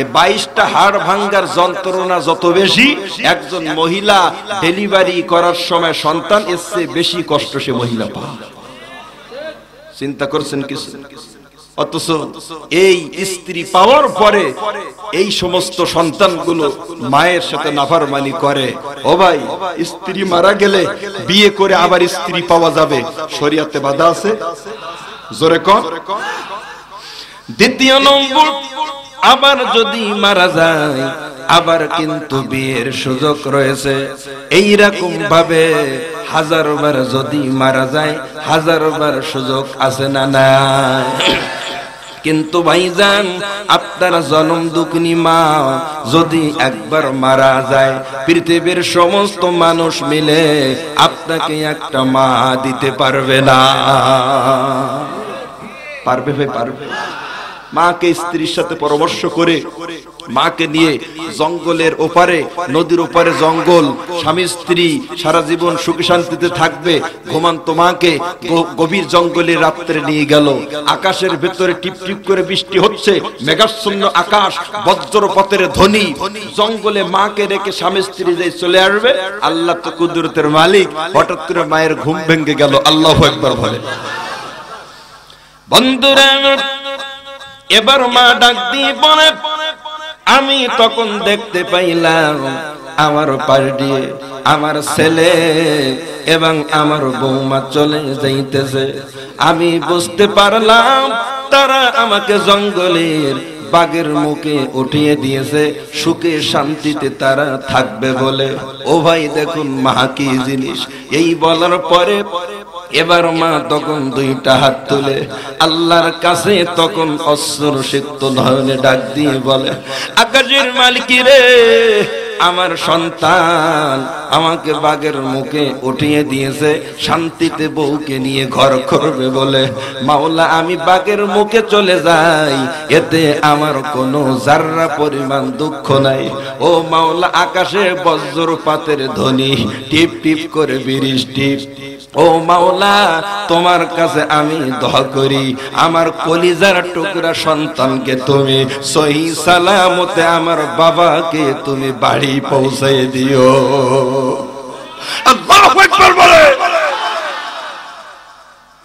এই বাইশটা হাড় ভাঙ্গার যন্ত্রণা যত বেশি, একজন মহিলা ডেলিভারি করার সময় সন্তান চেয়ে বেশি কষ্ট সে মহিলা পায়। চিন্তা করছেন কিছু? অথচ এই স্ত্রী পাওয়ার পরে এই সমস্ত সন্তানগুলো মায়ের সাথে নাফারমানি করে। ও ভাই, স্ত্রী মারা গেলে বিয়ে করে আবার স্ত্রী পাওয়া যাবে। শরিয়াতে বাধা আছে? জোরে কর দ্বিতীয় নম্বর, আবার যদি মারা যায়, আবার কিন্তু বিয়ের সুযোগ রয়েছে। এই রকম ভাবে হাজার বার যদি মারা যায় হাজার বার সুযোগ আছে না না কিন্তু ভাইজান, আপনার জনম দুকনি মা, যদি একবার মারা যায়, পৃথিবীর সমস্ত মানুষ মিলে আপনাকে একটা মা দিতে পারবে না। পারবে ভাই, পারবে। মাকে স্ত্রীর সাথে পরামর্শ করে মাকে নিয়ে জঙ্গলের ওপারে, নদীর ওপারে জঙ্গল, স্বামী, স্ত্রী সারা জীবন সুখী শান্তিতে থাকবে। ঘুমান্ত মাকে গভীর জঙ্গলে রাত্রে নিয়ে গেল। আকাশের ভেতরে টিপ টিপ করে বৃষ্টি হচ্ছে। মেঘাচ্ছন্ন আকাশ বজ্রপথের ধ্বনি। জঙ্গলে মাকে রেখে স্বামী, স্ত্রী যে চলে আসবে, আল্লাহ তো কুদরতের মালিক। হঠাৎ করে মায়ের ঘুম ভেঙে গেল। আল্লাহ একবার বলে। বন্ধুরা, এবার মা ডাক দিয়ে বলে আমি তখন দেখতে পাইলাম আমার পাশ দিয়ে আমার ছেলে এবং আমার বৌমা চলে যাইতেছে। আমি বুঝতে পারলাম তারা আমাকে জঙ্গলের বাগের মুখে উঠিয়ে দিয়েছে, সুখে শান্তিতে তারা থাকবে বলে। ও ভাই দেখুন মা কি জিনিস। এই বলার পরে এবার মা তখন দুইটা হাত তুলে আল্লাহর কাছে তখন অস্ত্র সিক্ত ধরনের ডাক দিয়ে বলে, আকাশের মালিকিরে রে আমার সন্তান আমাকে বাগের মুখে উঠিয়ে দিয়েছে, শান্তিতে বউকে নিয়ে ঘর করবে বলে। মাওলা, আমি বাগের মুখে চলে যাই, এতে আমার কোনো জাররা পরিমাণ দুঃখ নাই। ও মাওলা, আকাশে বজ্রপাতের ধ্বনি, টিপ টিপ করে বৃষ্টি। ও মাওলা, তোমার কাছে আমি দোয়া করি, আমার কলিজার টুকরা সন্তানকে তুমি, সহি সালামতে আমার বাবাকে তুমি বাড়ি পৌঁছে দিও।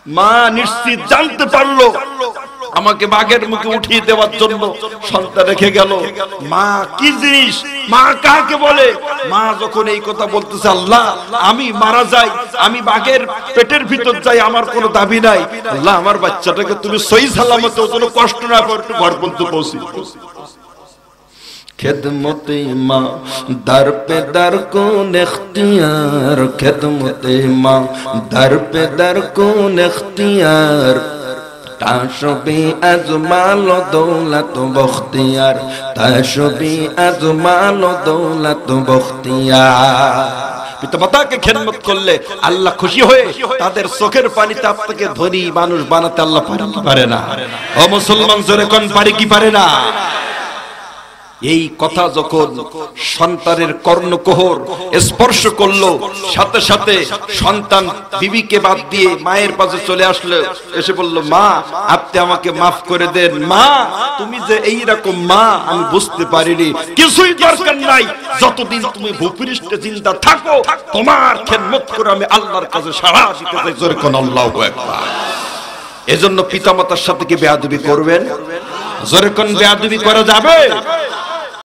মা নিশ্চিত জানতে পারল, আমাকে বাঘের মুখে উঠিয়ে দেওয়ার জন্য সন্তান রেখে গেল। মা, কি জিনিস? মা কাকে বলে? মা যখন এই কথা বলতেছে, আল্লাহ, আমি মারা যাই, আমি বাঘের পেটের ভিতর যাই, আমার কোনো দাবি নাই। আল্লাহ, আমার বাচ্চাটাকে তুমি সহি সালামতে যেন কষ্ট না পড়ে একটু ঘর পর্যন্ত পৌঁছি খেদমতে মা দর পে দর কোন এখতিয়ার খেদমতে মা দর পে দর কোন এখতিয়ার। তাসবি আজমাল দৌলত বখতিয়ার তাসবি দৌলত বখতিয়ার। পিতামাতাকে খেদমত করলে আল্লাহ খুশি হয়ে তাদের চোখের পানিতে আপনাকে ধনী মানুষ বানাতে আল্লাহ পারে পারে না। ও মুসলমান জোরে কোন পারে কি পারে না? এই কথা যখন সন্তানের কর্ণকোহর স্পর্শ করল, সাথে সাথে সন্তান বিবিকে বাদ দিয়ে মায়ের পাশে চলে আসলো। এসে বলল, মা, আপনি আমাকে মাফ করে দেন। মা, তুমি যে এই রকম মা, আমি বুঝতে পারিনি। কিছুই দরকার নাই। যতদিন তুমি ভূপৃষ্ঠে চিন্তা থাকো, তোমার খেদমত করে আমি আল্লাহর কাছে সারা দিতে চাই। জোরে কোন আল্লাহু আকবার। এজন্য পিতামাতার সাথে কি বেয়াদবি করবেন? জোরে কোন বেয়াদবি করা যাবে?